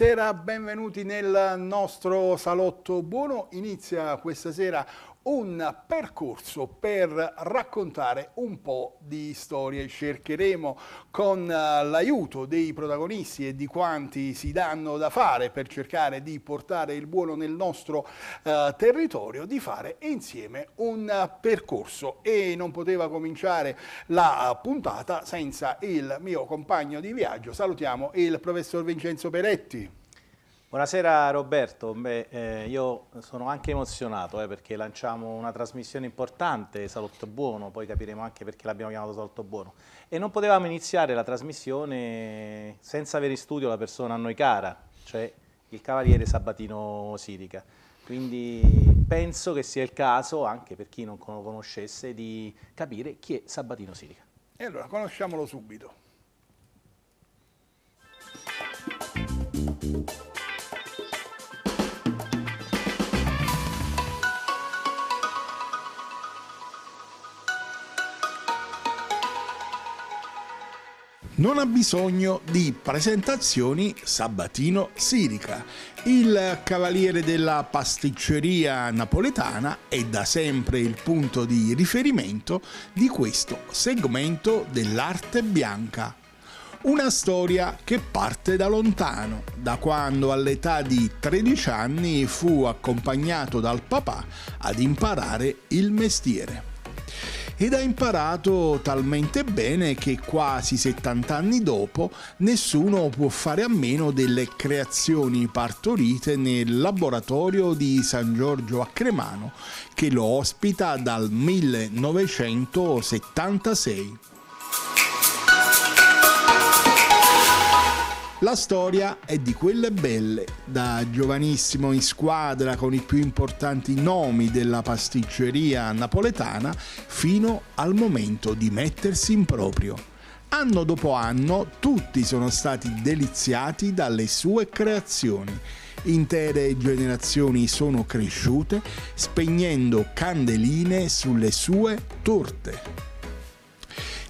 Buonasera, benvenuti nel nostro salotto buono. Inizia questa sera un percorso per raccontare un po' di storie. Cercheremo con eh, l'aiuto dei protagonisti e di quanti si danno da fare per cercare di portare il buono nel nostro uh, territorio, di fare insieme un percorso e non poteva cominciare la puntata senza il mio compagno di viaggio. Salutiamo il professor Vincenzo Peretti. Buonasera Roberto, Beh, eh, io sono anche emozionato eh, perché lanciamo una trasmissione importante, Salotto Buono, poi capiremo anche perché l'abbiamo chiamato Salotto Buono. E non potevamo iniziare la trasmissione senza avere in studio la persona a noi cara, cioè il cavaliere Sabatino Sirica. Quindi penso che sia il caso, anche per chi non lo conoscesse, di capire chi è Sabatino Sirica. E allora conosciamolo subito. Non ha bisogno di presentazioni Sabatino Sirica, il cavaliere della pasticceria napoletana è da sempre il punto di riferimento di questo segmento dell'arte bianca. Una storia che parte da lontano, da quando all'età di 13 anni fu accompagnato dal papà ad imparare il mestiere ed ha imparato talmente bene che quasi 70 anni dopo nessuno può fare a meno delle creazioni partorite nel laboratorio di San Giorgio a Cremano che lo ospita dal 1976. La storia è di quelle belle, da giovanissimo in squadra con i più importanti nomi della pasticceria napoletana fino al momento di mettersi in proprio. Anno dopo anno tutti sono stati deliziati dalle sue creazioni. Intere generazioni sono cresciute spegnendo candeline sulle sue torte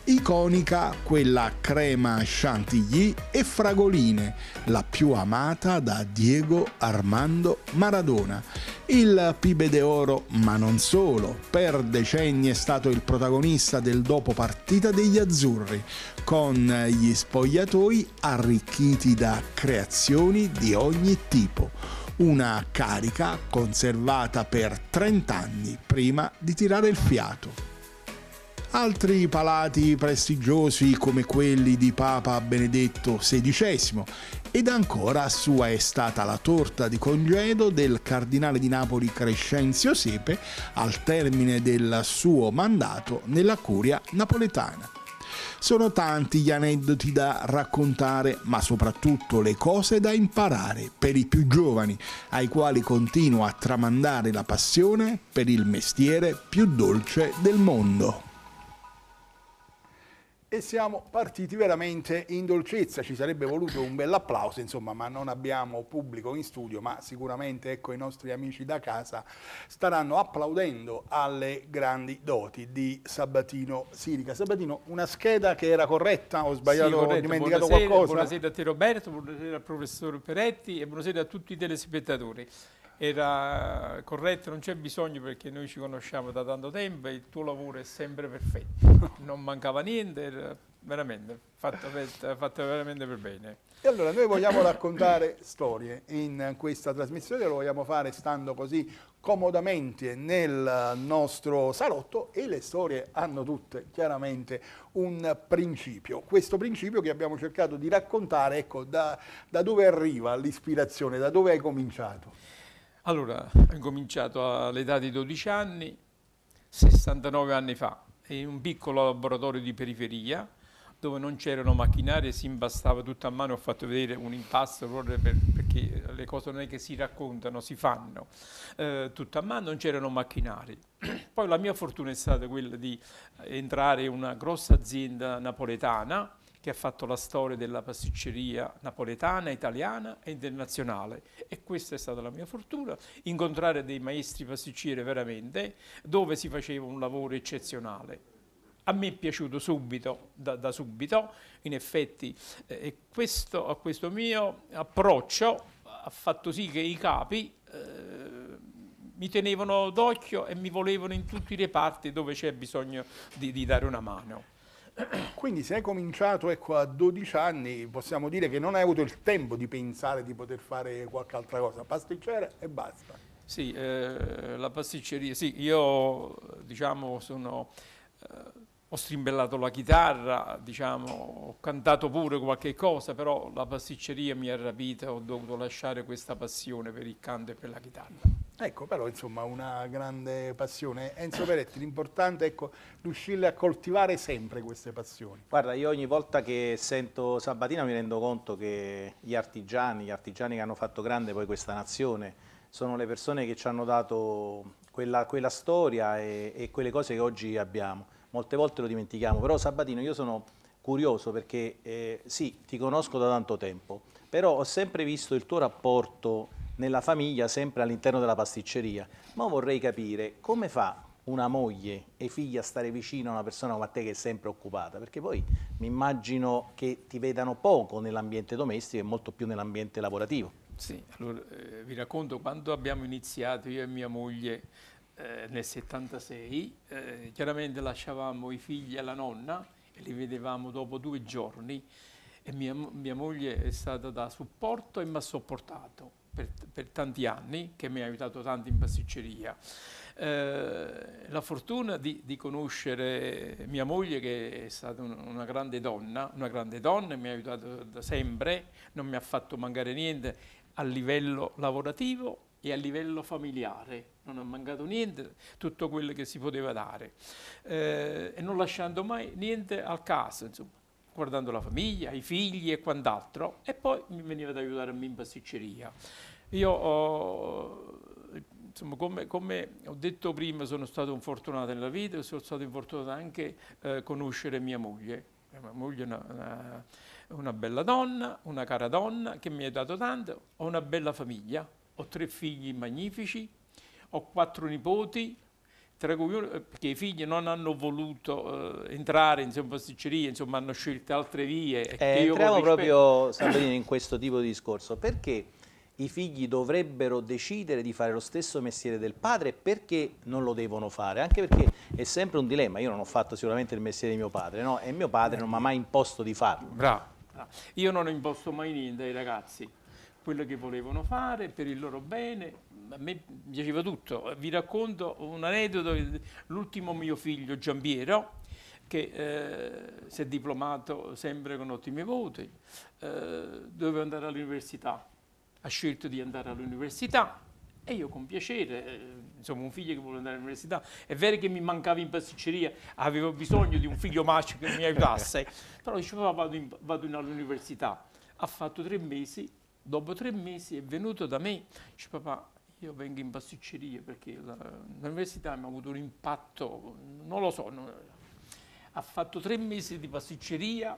iconica quella crema chantilly e fragoline, la più amata da Diego Armando Maradona. Il Pibe Oro, ma non solo, per decenni è stato il protagonista del dopo partita degli azzurri, con gli spogliatoi arricchiti da creazioni di ogni tipo una carica conservata per 30 anni prima di tirare il fiato. Altri palati prestigiosi come quelli di Papa Benedetto XVI ed ancora sua è stata la torta di congedo del cardinale di Napoli Crescenzio Sepe al termine del suo mandato nella curia napoletana. Sono tanti gli aneddoti da raccontare, ma soprattutto le cose da imparare per i più giovani, ai quali continua a tramandare la passione per il mestiere più dolce del mondo e siamo partiti veramente in dolcezza, ci sarebbe voluto un bel applauso, insomma, ma non abbiamo pubblico in studio, ma sicuramente ecco, i nostri amici da casa staranno applaudendo alle grandi doti di Sabatino Sirica. Sabatino, una scheda che era corretta, ho sbagliato, sì, ho dimenticato buonasera, qualcosa? Buonasera a te Roberto, buonasera al professor Peretti e buonasera a tutti i telespettatori era corretto, non c'è bisogno perché noi ci conosciamo da tanto tempo e il tuo lavoro è sempre perfetto, non mancava niente, era veramente fatto, fatto veramente per bene. E allora noi vogliamo raccontare storie in questa trasmissione, lo vogliamo fare stando così comodamente nel nostro salotto e le storie hanno tutte chiaramente un principio. Questo principio che abbiamo cercato di raccontare, ecco, da, da dove arriva l'ispirazione, da dove hai cominciato? Allora, ho incominciato all'età di 12 anni, 69 anni fa, in un piccolo laboratorio di periferia, dove non c'erano macchinari si impastava tutto a mano, ho fatto vedere un impasto per, perché le cose non è che si raccontano, si fanno eh, tutto a mano, non c'erano macchinari. Poi la mia fortuna è stata quella di entrare in una grossa azienda napoletana, che ha fatto la storia della pasticceria napoletana, italiana e internazionale. E questa è stata la mia fortuna, incontrare dei maestri pasticceri veramente, dove si faceva un lavoro eccezionale. A me è piaciuto subito, da, da subito, in effetti eh, questo, questo, mio approccio ha fatto sì che i capi eh, mi tenevano d'occhio e mi volevano in tutti i reparti dove c'è bisogno di, di dare una mano. Quindi se hai cominciato ecco, a 12 anni, possiamo dire che non hai avuto il tempo di pensare di poter fare qualche altra cosa, pasticcere e basta. Sì, eh, la pasticceria, sì, io diciamo sono, eh, ho strimbellato la chitarra, diciamo, ho cantato pure qualche cosa, però la pasticceria mi ha rapito, ho dovuto lasciare questa passione per il canto e per la chitarra. Ecco, però insomma una grande passione. Enzo Peretti, l'importante è ecco, riuscire a coltivare sempre queste passioni. Guarda, io ogni volta che sento Sabatina mi rendo conto che gli artigiani, gli artigiani che hanno fatto grande poi questa nazione, sono le persone che ci hanno dato quella, quella storia e, e quelle cose che oggi abbiamo. Molte volte lo dimentichiamo, però Sabatino io sono curioso perché eh, sì, ti conosco da tanto tempo, però ho sempre visto il tuo rapporto nella famiglia, sempre all'interno della pasticceria. Ma vorrei capire come fa una moglie e figlia a stare vicino a una persona come te che è sempre occupata, perché poi mi immagino che ti vedano poco nell'ambiente domestico e molto più nell'ambiente lavorativo. Sì, allora eh, vi racconto quando abbiamo iniziato io e mia moglie eh, nel 76, eh, chiaramente lasciavamo i figli alla nonna e li vedevamo dopo due giorni e mia, mia moglie è stata da supporto e mi ha sopportato per, per, tanti anni, che mi ha aiutato tanto in pasticceria. Eh, la fortuna di, di, conoscere mia moglie, che è stata un, una grande donna, una grande donna, mi ha aiutato da sempre, non mi ha fatto mancare niente a livello lavorativo e a livello familiare, non ha mancato niente, tutto quello che si poteva dare eh, e non lasciando mai niente al caso, insomma guardando la famiglia, i figli e quant'altro, e poi mi veniva ad aiutare a me in pasticceria. Io ho, insomma, come, come, ho detto prima, sono stato un fortunato nella vita e sono stato fortunato anche a eh, conoscere mia moglie. Mia moglie è una, una, una bella donna, una cara donna che mi ha dato tanto, ho una bella famiglia, ho tre figli magnifici, ho quattro nipoti, tra cui eh, perché i figli non hanno voluto uh, entrare in pasticceria, insomma hanno scelto altre vie. Eh, entriamo proprio Sabrina, in questo tipo di discorso, perché i figli dovrebbero decidere di fare lo stesso mestiere del padre perché non lo devono fare, anche perché è sempre un dilemma, io non ho fatto sicuramente il mestiere di mio padre, no? e mio padre non mi ha mai imposto di farlo. Bravo, bravo. io non ho imposto mai niente ai ragazzi, quello che volevano fare per il loro bene, a me piaceva tutto. Vi racconto un aneddoto, l'ultimo mio figlio Giampiero, che eh, si è diplomato sempre con ottimi voti, eh, doveva andare all'università, ha scelto di andare all'università e io con piacere, eh, insomma un figlio che vuole andare all'università, è vero che mi mancava in pasticceria, avevo bisogno di un figlio maschio che mi aiutasse, però diceva vado, in, vado in all'università, ha fatto tre mesi, dopo tre mesi è venuto da me, dice papà io vengo in pasticceria perché l'università mi ha avuto un impatto, non lo so, non, ha fatto tre mesi di pasticceria.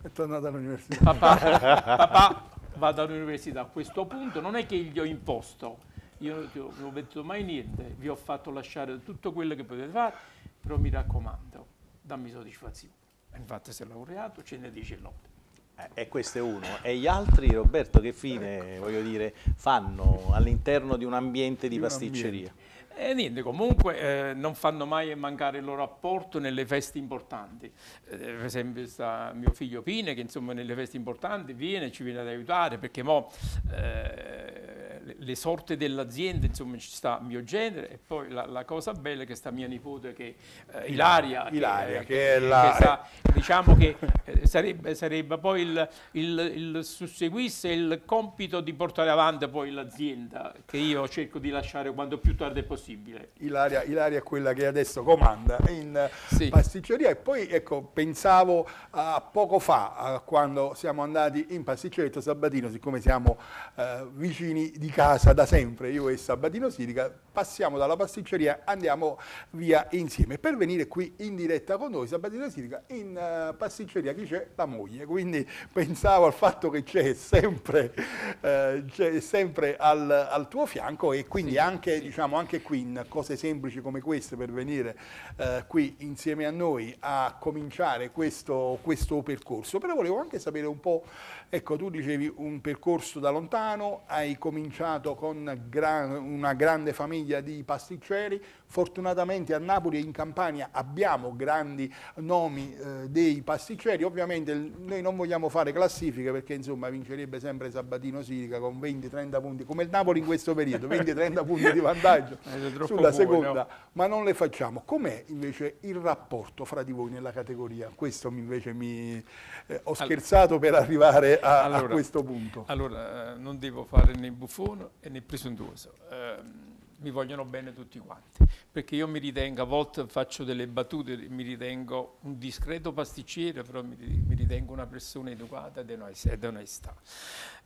È tornato all'università. Papà, papà, vado all'università. A questo punto non è che gli ho imposto, io non ho detto mai niente, vi ho fatto lasciare tutto quello che potete fare, però mi raccomando, dammi soddisfazione. Infatti si è laureato, ce ne dice l'otto. Eh, e questo è uno. E gli altri, Roberto, che fine voglio dire, fanno all'interno di un ambiente di pasticceria? E niente, comunque eh, non fanno mai mancare il loro apporto nelle feste importanti. Eh, per esempio sta mio figlio Pine che insomma nelle feste importanti viene, ci viene ad aiutare perché mo, eh, le sorti dell'azienda, insomma ci sta mio genere e poi la, la, cosa bella è che sta mia nipote che eh, Ilaria, Ilaria che, che, è la... Che sta, diciamo che eh, sarebbe, sarebbe, poi il, il, il susseguisse il compito di portare avanti poi l'azienda che io cerco di lasciare quanto più tardi possibile. Ilaria, Ilaria è quella che adesso comanda in sì. pasticceria e poi ecco pensavo a poco fa a quando siamo andati in pasticceria Sabatino siccome siamo uh, vicini di casa da sempre, io e Sabatino Sirica, passiamo dalla pasticceria, andiamo via insieme. Per venire qui in diretta con noi, Sabatino Sirica, in uh, pasticceria chi c'è? La moglie, quindi pensavo al fatto che c'è sempre, uh, c'è sempre al, al, tuo fianco e quindi sì, anche, sì. Diciamo, anche qui in cose semplici come queste per venire uh, qui insieme a noi a cominciare questo, questo percorso. Però volevo anche sapere un po', ecco tu dicevi un percorso da lontano, hai cominciato con gran, una grande famiglia di pasticceri, fortunatamente a Napoli e in Campania abbiamo grandi nomi eh, dei pasticceri, ovviamente noi non vogliamo fare classifiche perché insomma vincerebbe sempre Sabatino Sirica con 20-30 punti, come il Napoli in questo periodo, 20-30 punti di vantaggio sulla seconda, no? ma non le facciamo. Com'è invece il rapporto fra di voi nella categoria? Questo invece mi... Eh, ho scherzato per arrivare a, allora, a questo punto. Allora, eh, non devo fare né buffone né presuntuoso. Eh, mi vogliono bene tutti quanti, perché io mi ritengo, a volte faccio delle battute, mi ritengo un discreto pasticcere, però mi, ritengo una persona educata ed onesta.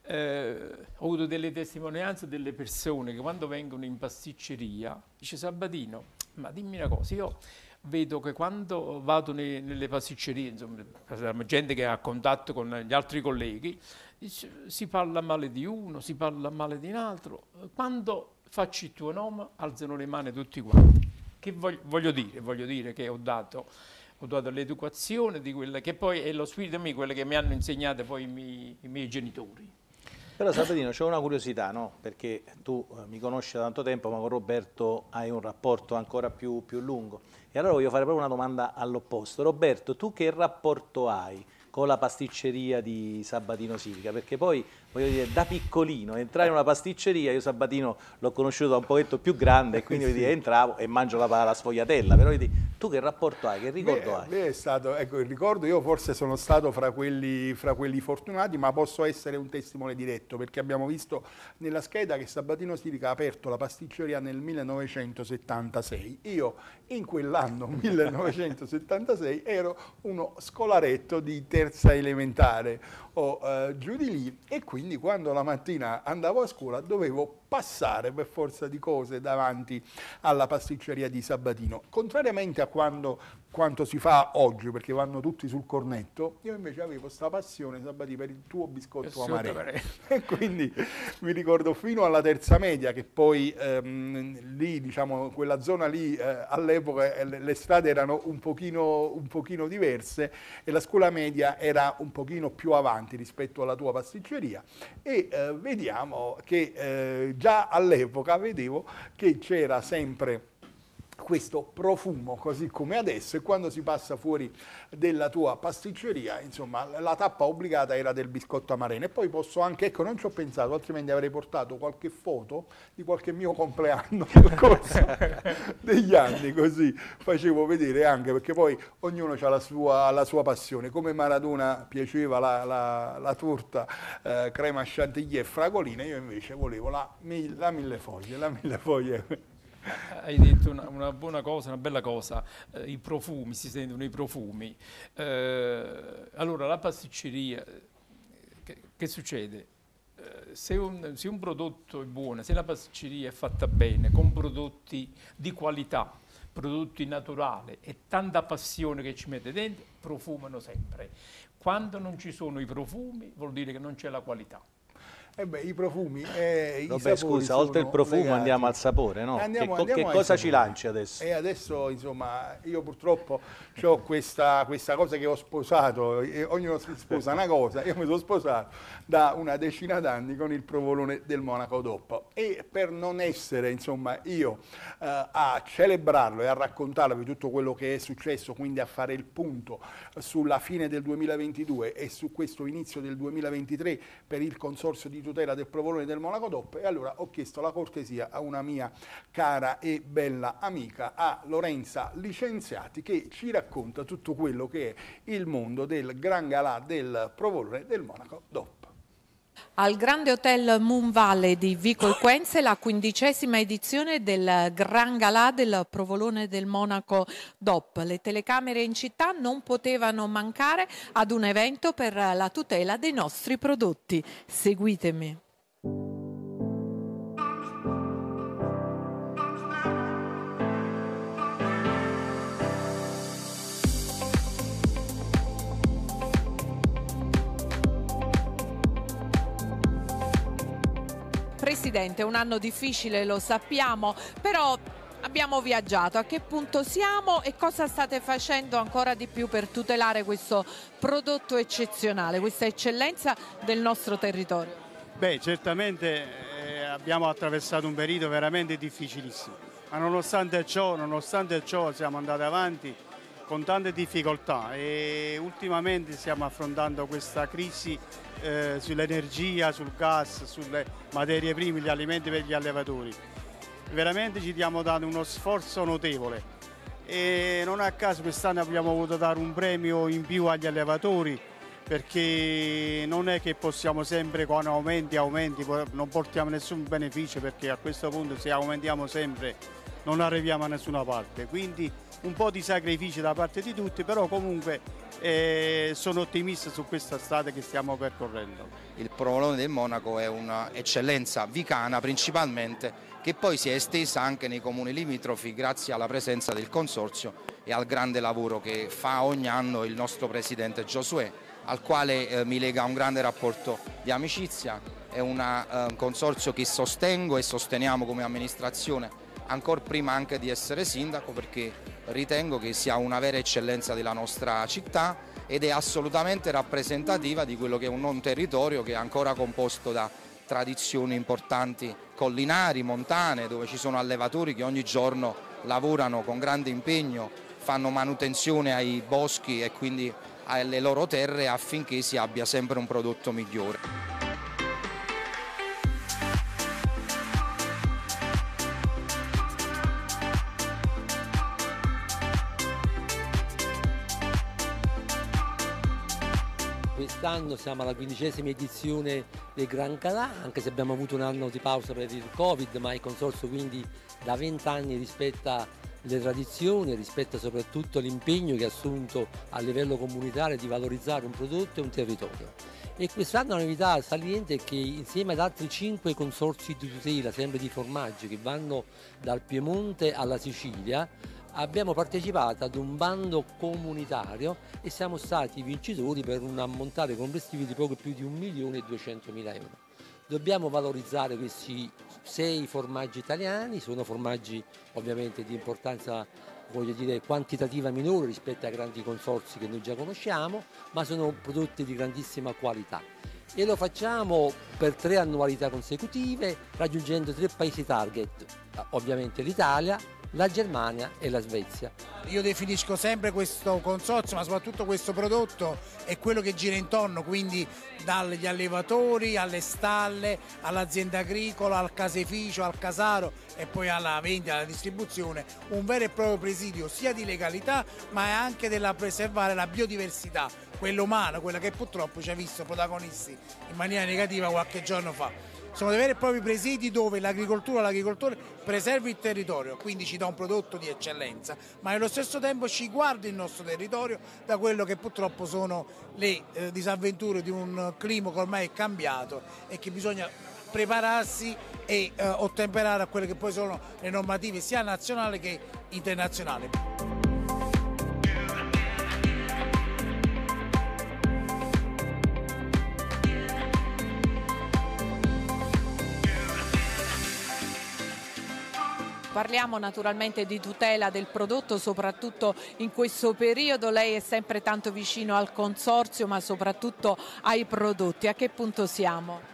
Eh, ho avuto delle testimonianze delle persone che quando vengono in pasticceria, dice Sabatino, ma dimmi una cosa, io vedo che quando vado ne, nelle pasticcerie, insomma, gente che ha contatto con gli altri colleghi, si parla male di uno, si parla male di un altro. Quando faccio il tuo nome, alzano le mani tutti quanti. Che voglio, voglio dire? Voglio dire che ho dato, ho dato l'educazione di quella che poi è lo spirito mio, quelle che mi hanno insegnato poi i miei, i miei genitori. Però Sabatino, c'è una curiosità, no? Perché tu eh, mi conosci da tanto tempo, ma con Roberto hai un rapporto ancora più, più lungo. E allora voglio fare proprio una domanda all'opposto. Roberto, tu che rapporto hai con la pasticceria di Sabatino Silica? Perché poi voglio dire, da piccolino, entrare in una pasticceria, io Sabatino l'ho conosciuto da un pochetto più grande e quindi dire, entravo e mangio la, la sfogliatella, però dire, tu che rapporto hai, che ricordo beh, hai? Beh, è stato, ecco, il ricordo, io forse sono stato fra quelli, fra quelli, fortunati, ma posso essere un testimone diretto, perché abbiamo visto nella scheda che Sabatino Silica ha aperto la pasticceria nel 1976. Io in quell'anno, 1976, ero uno scolaretto di terza elementare, o eh, giù di lì e quindi quando la mattina andavo a scuola dovevo passare per forza di cose davanti alla pasticceria di Sabatino. Contrariamente a quando, quanto si fa oggi, perché vanno tutti sul cornetto, io invece avevo questa passione, Sabatino, per il tuo biscotto amarello. E quindi mi ricordo fino alla terza media, che poi ehm, lì, diciamo, quella zona lì, eh, all'epoca eh, le strade erano un pochino, un pochino diverse e la scuola media era un pochino più avanti rispetto alla tua pasticceria. E eh, vediamo che eh, già all'epoca vedevo che c'era sempre questo profumo così come adesso e quando si passa fuori della tua pasticceria, insomma, la tappa obbligata era del biscotto amarene. E poi posso anche, ecco, non ci ho pensato, altrimenti avrei portato qualche foto di qualche mio compleanno nel corso degli anni, così facevo vedere anche, perché poi ognuno ha la sua, la sua passione. Come Maradona piaceva la, la, la torta eh, crema chantilly e fragoline, io invece volevo la, la mille foglie, la mille foglie hai detto una, una, buona cosa, una bella cosa, eh, i profumi, si sentono i profumi. Eh, allora la pasticceria, che, che succede? Eh, se un, se un, prodotto è buono, se la pasticceria è fatta bene, con prodotti di qualità, prodotti naturali e tanta passione che ci mette dentro, profumano sempre. Quando non ci sono i profumi vuol dire che non c'è la qualità. Eh beh, i profumi e Vabbè, i scusa, oltre il profumo legati. andiamo al sapore, no? Andiamo, che, andiamo che cosa ci lanci adesso? E adesso, insomma, io purtroppo ho questa, questa, cosa che ho sposato, ognuno si sposa una cosa, io mi sono sposato da una decina d'anni con il provolone del Monaco DOP e per non essere, insomma, io eh, a celebrarlo e a raccontarvi tutto quello che è successo, quindi a fare il punto sulla fine del 2022 e su questo inizio del 2023 per il consorzio di tutela del provolone del Monaco DOP e allora ho chiesto la cortesia a una mia cara e bella amica, a Lorenza Licenziati, che ci racconta tutto quello che è il mondo del Gran Galà del provolone del Monaco DOP. Al Grande Hotel Moon Valley di Vico Equense la quindicesima edizione del Gran Galà del Provolone del Monaco DOP. Le telecamere in città non potevano mancare ad un evento per la tutela dei nostri prodotti. Seguitemi. Presidente, un anno difficile, lo sappiamo, però abbiamo viaggiato, a che punto siamo e cosa state facendo ancora di più per tutelare questo prodotto eccezionale, questa eccellenza del nostro territorio? Beh, certamente eh, abbiamo attraversato un periodo veramente difficilissimo, ma nonostante ciò, nonostante ciò siamo andati avanti con tante difficoltà e ultimamente stiamo affrontando questa crisi eh, sull'energia, sul gas, sulle materie prime, gli alimenti per gli allevatori. Veramente ci stiamo dando uno sforzo notevole. E non a caso quest'anno abbiamo voluto dare un premio in più agli allevatori perché non è che possiamo sempre con aumenti aumenti non portiamo nessun beneficio perché a questo punto se aumentiamo sempre non arriviamo a nessuna parte. Quindi un po' di sacrifici da parte di tutti però comunque eh, sono ottimista su questa strada che stiamo percorrendo. Il provolone del Monaco è un'eccellenza vicana principalmente che poi si è estesa anche nei comuni limitrofi grazie alla presenza del Consorzio e al grande lavoro che fa ogni anno il nostro Presidente Giosuè, al quale eh, mi lega un grande rapporto di amicizia, è una, eh, un consorzio che sostengo e sosteniamo come amministrazione ancora prima anche di essere sindaco perché ritengo che sia una vera eccellenza della nostra città ed è assolutamente rappresentativa di quello che è un non territorio che è ancora composto da tradizioni importanti collinari, montane, dove ci sono allevatori che ogni giorno lavorano con grande impegno, fanno manutenzione ai boschi e quindi alle loro terre affinché si abbia sempre un prodotto migliore. Quest'anno siamo alla quindicesima edizione del Gran Calà, anche se abbiamo avuto un anno di pausa per il Covid, ma il consorzio quindi da 20 anni rispetta le tradizioni, rispetta soprattutto l'impegno che ha assunto a livello comunitario di valorizzare un prodotto e un territorio. E quest'anno la novità saliente è che insieme ad altri 5 consorzi di tutela, sempre di formaggi, che vanno dal Piemonte alla Sicilia, abbiamo partecipato ad un bando comunitario e siamo stati vincitori per un ammontare complessivo di poco più di 1 milione e 200 mila euro. Dobbiamo valorizzare questi sei formaggi italiani, sono formaggi ovviamente di importanza voglio dire, quantitativa minore rispetto ai grandi consorzi che noi già conosciamo, ma sono prodotti di grandissima qualità. E lo facciamo per tre annualità consecutive, raggiungendo tre paesi target, ovviamente l'Italia, la Germania e la Svezia. Io definisco sempre questo consorzio, ma soprattutto questo prodotto è quello che gira intorno, quindi dagli allevatori alle stalle, all'azienda agricola, al caseificio, al casaro e poi alla vendita, alla distribuzione, un vero e proprio presidio sia di legalità ma anche della preservare la biodiversità, quella umana, quella che purtroppo ci ha visto protagonisti in maniera negativa qualche giorno fa sono dei veri e propri presidi dove l'agricoltura, l'agricoltore preserva il territorio, quindi ci dà un prodotto di eccellenza, ma nello stesso tempo ci guarda il nostro territorio da quello che purtroppo sono le eh, disavventure di un clima che ormai è cambiato e che bisogna prepararsi e eh, ottemperare a quelle che poi sono le normative sia nazionali che internazionali. Parliamo naturalmente di tutela del prodotto, soprattutto in questo periodo. Lei è sempre tanto vicino al consorzio, ma soprattutto ai prodotti. A che punto siamo?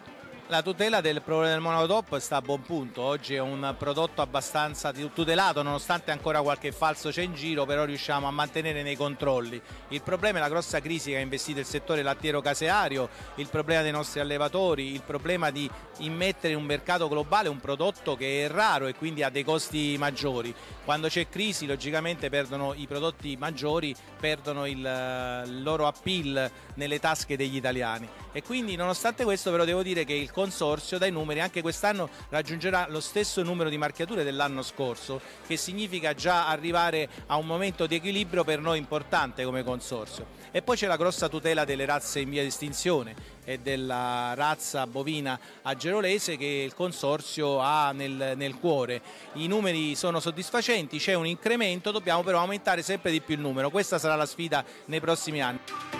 La tutela del problema del monodop sta a buon punto, oggi è un prodotto abbastanza tutelato nonostante ancora qualche falso c'è in giro, però riusciamo a mantenere nei controlli. Il problema è la grossa crisi che ha investito il settore lattiero caseario, il problema dei nostri allevatori, il problema di immettere in un mercato globale un prodotto che è raro e quindi ha dei costi maggiori. Quando c'è crisi logicamente perdono i prodotti maggiori, perdono il, il loro appeal nelle tasche degli italiani e quindi nonostante questo però devo dire che il consorzio dai numeri anche quest'anno raggiungerà lo stesso numero di marchiature dell'anno scorso, che significa già arrivare a un momento di equilibrio per noi importante come consorzio. E poi c'è la grossa tutela delle razze in via di estinzione e della razza bovina agerolese che il consorzio ha nel, nel cuore. I numeri sono soddisfacenti, c'è un incremento, dobbiamo però aumentare sempre di più il numero. Questa sarà la sfida nei prossimi anni.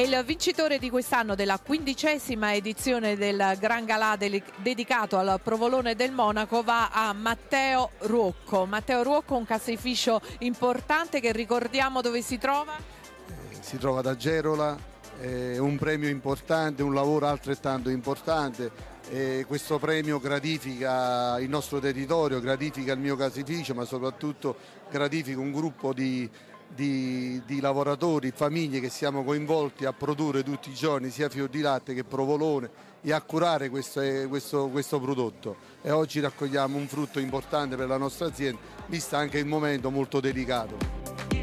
E il vincitore di quest'anno della quindicesima edizione del Gran Galà dedicato al provolone del Monaco va a Matteo Ruocco. Matteo Ruocco, un caseificio importante che ricordiamo dove si trova? Eh, si trova ad Agerola, è un premio importante, un lavoro altrettanto importante. E questo premio gratifica il nostro territorio, gratifica il mio caseificio, ma soprattutto gratifica un gruppo di, di, di, lavoratori, famiglie che siamo coinvolti a produrre tutti i giorni sia fior di latte che provolone e a curare questo, questo, questo prodotto e oggi raccogliamo un frutto importante per la nostra azienda vista anche il momento molto delicato.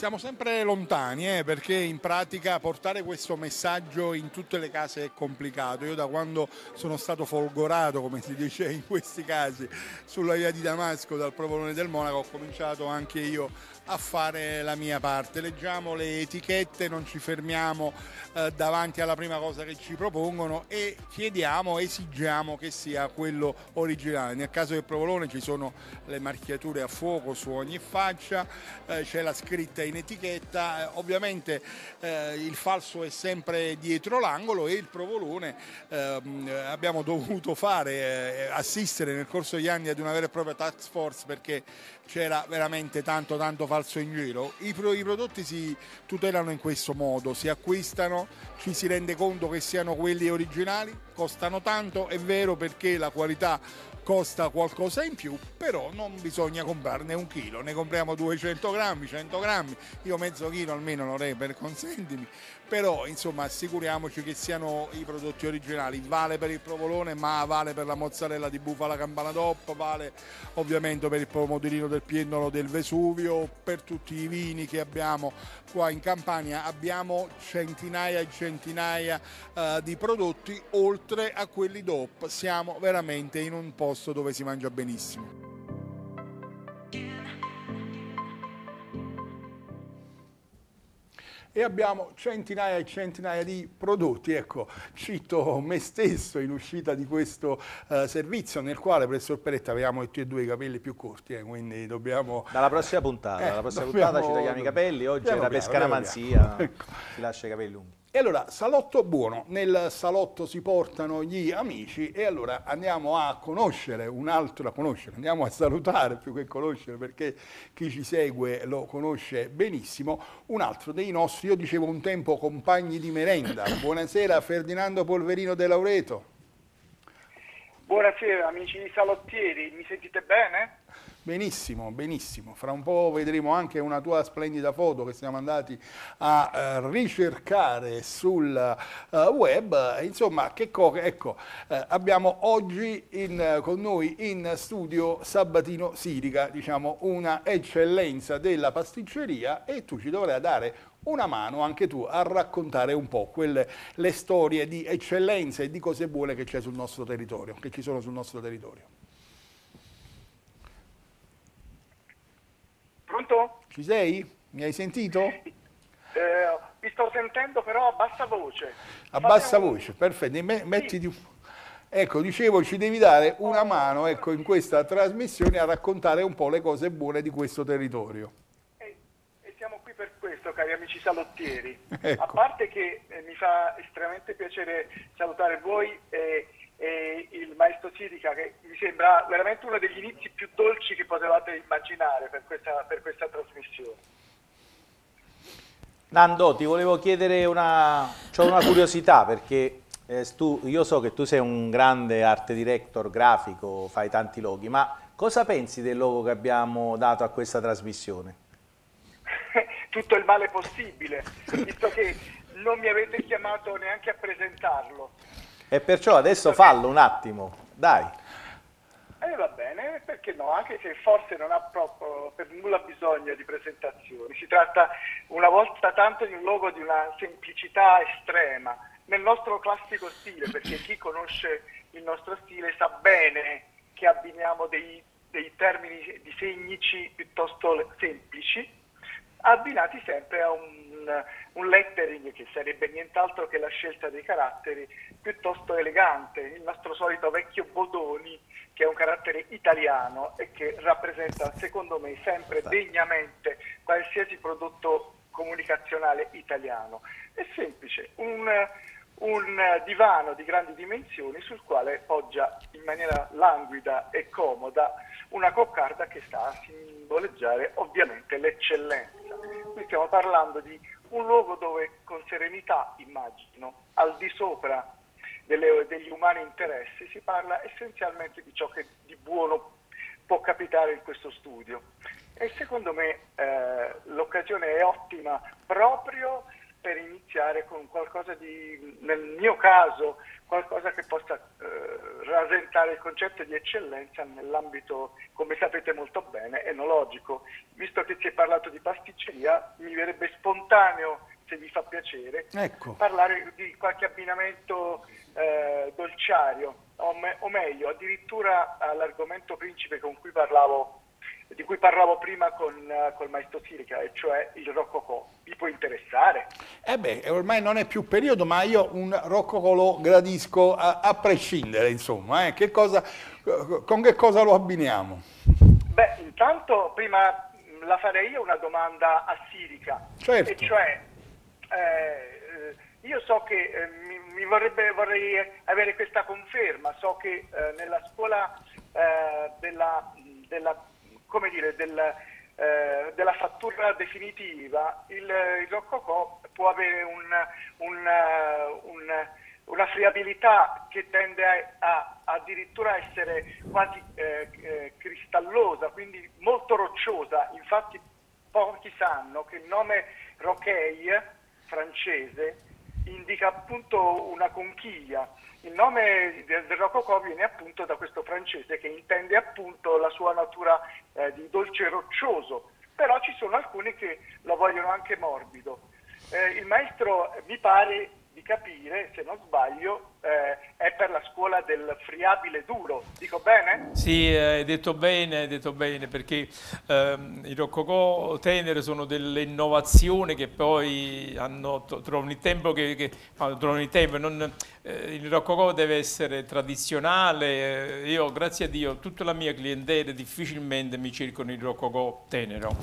Siamo sempre lontani eh, perché in pratica portare questo messaggio in tutte le case è complicato. Io da quando sono stato folgorato, come si dice in questi casi, sulla via di Damasco dal provolone del Monaco ho cominciato anche io a fare la mia parte. Leggiamo le etichette, non ci fermiamo eh, davanti alla prima cosa che ci propongono e chiediamo, esigiamo che sia quello originale. Nel caso del provolone ci sono le marchiature a fuoco su ogni faccia, eh, c'è la scritta in etichetta, eh, ovviamente eh, il falso è sempre dietro l'angolo e il provolone ehm, abbiamo dovuto fare, eh, assistere nel corso degli anni ad una vera e propria task force perché c'era veramente tanto tanto falso in giro. I, pro, I, prodotti si tutelano in questo modo, si acquistano, ci si rende conto che siano quelli originali, costano tanto, è vero perché la qualità costa qualcosa in più, però non bisogna comprarne un chilo, ne compriamo 200 grammi, 100 grammi, io mezzo chilo almeno non è per consentimi, però insomma assicuriamoci che siano i prodotti originali, vale per il provolone ma vale per la mozzarella di bufala campana DOP, vale ovviamente per il pomodorino del piennolo del Vesuvio, per tutti i vini che abbiamo qua in Campania, abbiamo centinaia e centinaia uh, di prodotti oltre a quelli DOP, siamo veramente in un posto dove si mangia benissimo. E abbiamo centinaia e centinaia di prodotti. Ecco, cito me stesso in uscita di questo uh, servizio nel quale, professor Peretta, avevamo tutti e due i capelli più corti, eh, quindi dobbiamo... Dalla prossima puntata, eh, prossima dobbiamo... puntata ci tagliamo i capelli, oggi piano, era pescaramanzia, ecco. si lascia i capelli lunghi. E allora, salotto buono, nel salotto si portano gli amici e allora andiamo a conoscere un altro, a conoscere, andiamo a salutare più che conoscere perché chi ci segue lo conosce benissimo, un altro dei nostri, io dicevo un tempo compagni di merenda. Buonasera Ferdinando Polverino De Laureto. Buonasera amici salottieri, mi sentite bene? Benissimo, benissimo. Fra un po' vedremo anche una tua splendida foto che siamo andati a uh, ricercare sul uh, web. Insomma, che cosa? Ecco, uh, abbiamo oggi in, con noi in studio Sabatino Sirica, diciamo una eccellenza della pasticceria e tu ci dovrai dare una mano anche tu a raccontare un po' quelle, le storie di eccellenza e di cose buone che che ci sono sul nostro territorio. Pronto? Ci sei? Mi hai sentito? Eh, vi sto sentendo però a bassa voce. A Fate bassa un... voce, perfetto. Mettiti un... Ecco, dicevo, ci devi dare una mano ecco, in questa trasmissione a raccontare un po' le cose buone di questo territorio. E, e siamo qui per questo, cari amici salottieri. Ecco. A parte che eh, mi fa estremamente piacere salutare voi e e il maestro Sirica che mi sembra veramente uno degli inizi più dolci che potevate immaginare per questa, per questa trasmissione. Nando, ti volevo chiedere una, ho una curiosità perché eh, tu, io so che tu sei un grande arte director grafico, fai tanti loghi, ma cosa pensi del logo che abbiamo dato a questa trasmissione? Tutto il male possibile, visto che non mi avete chiamato neanche a presentarlo. E perciò adesso fallo un attimo, dai. Eh, va bene, perché no, anche se forse non ha proprio per nulla bisogno di presentazioni. Si tratta una volta tanto di un logo di una semplicità estrema, nel nostro classico stile, perché chi conosce il nostro stile sa bene che abbiniamo dei, dei termini disegnici piuttosto semplici, abbinati sempre a un un, un lettering che sarebbe nient'altro che la scelta dei caratteri piuttosto elegante, il nostro solito vecchio Bodoni che è un carattere italiano e che rappresenta secondo me sempre degnamente qualsiasi prodotto comunicazionale italiano. È semplice, un, un divano di grandi dimensioni sul quale poggia in maniera languida e comoda una coccarda che sta a simboleggiare ovviamente l'eccellenza. Qui stiamo parlando di un luogo dove con serenità, immagino, al di sopra delle, degli umani interessi, si parla essenzialmente di ciò che di buono può capitare in questo studio. E secondo me eh, l'occasione è ottima proprio per iniziare con qualcosa di, nel mio caso, qualcosa che possa eh, rasentare il concetto di eccellenza nell'ambito, come sapete molto bene, enologico. Visto che si è parlato di pasticceria, mi verrebbe spontaneo, se vi fa piacere, ecco. parlare di qualche abbinamento eh, dolciario, o, me, o meglio, addirittura all'argomento principe con cui parlavo di cui parlavo prima con, uh, col maestro Sirica, e cioè il rococò. Vi può interessare? Eh beh, ormai non è più periodo, ma io un rococò lo gradisco a, a prescindere, insomma. Eh. Che cosa, con che cosa lo abbiniamo? Beh, intanto prima la farei io una domanda a Sirica, certo. e cioè eh, io so che eh, mi, mi vorrebbe, vorrei avere questa conferma, so che eh, nella scuola eh, della, della come dire, del, eh, della fattura definitiva, il, il Rococò può avere un, un, un, una friabilità che tende a, a addirittura essere quasi eh, eh, cristallosa, quindi molto rocciosa. Infatti pochi sanno che il nome Roqueil francese indica appunto una conchiglia il nome del, del rococò viene appunto da questo francese che intende appunto la sua natura eh, di dolce roccioso, però ci sono alcuni che lo vogliono anche morbido. Eh, il maestro mi pare di capire, se non sbaglio, eh, è per la scuola del friabile duro. Dico bene? Sì, hai detto bene, hai detto bene, perché ehm, i rococò tenere sono delle innovazioni che poi hanno, trovano il tempo che, che trovano il tempo, non, eh, il rococò deve essere tradizionale, eh, io grazie a Dio tutta la mia clientela difficilmente mi cercano il rococò tenero,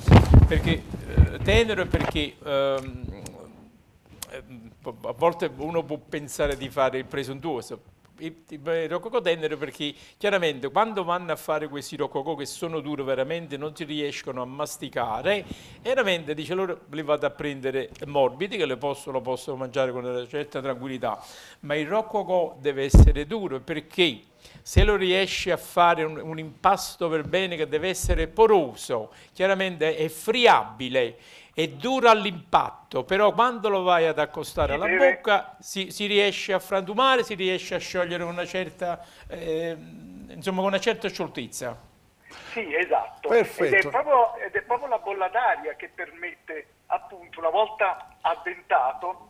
perché eh, tenero perché ehm, a volte uno può pensare di fare il presuntuoso, il rococò tenero perché chiaramente quando vanno a fare questi rococò che sono duri veramente non si riescono a masticare veramente dice loro li vado a prendere morbidi che lo posso mangiare con una certa tranquillità ma il rococò deve essere duro perché se lo riesci a fare un, un impasto per bene che deve essere poroso chiaramente è friabile è duro all'impatto, però quando lo vai ad accostare alla bocca si, si, riesce a frantumare, si riesce a sciogliere con una certa, eh, insomma, con una certa scioltezza. Sì, esatto. Perfetto. Ed è, proprio, ed è proprio la bolla d'aria che permette, appunto, una volta addentato,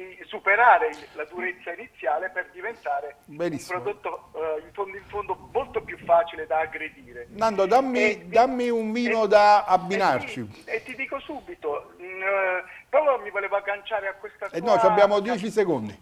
di superare la durezza iniziale per diventare Benissimo. un prodotto uh, in, fondo, in, fondo, molto più facile da aggredire. Nando, dammi, e, dammi un vino e, da abbinarci. E ti, e ti dico subito, mh, mm, eh, però mi volevo agganciare a questa eh no, abbiamo 10 secondi.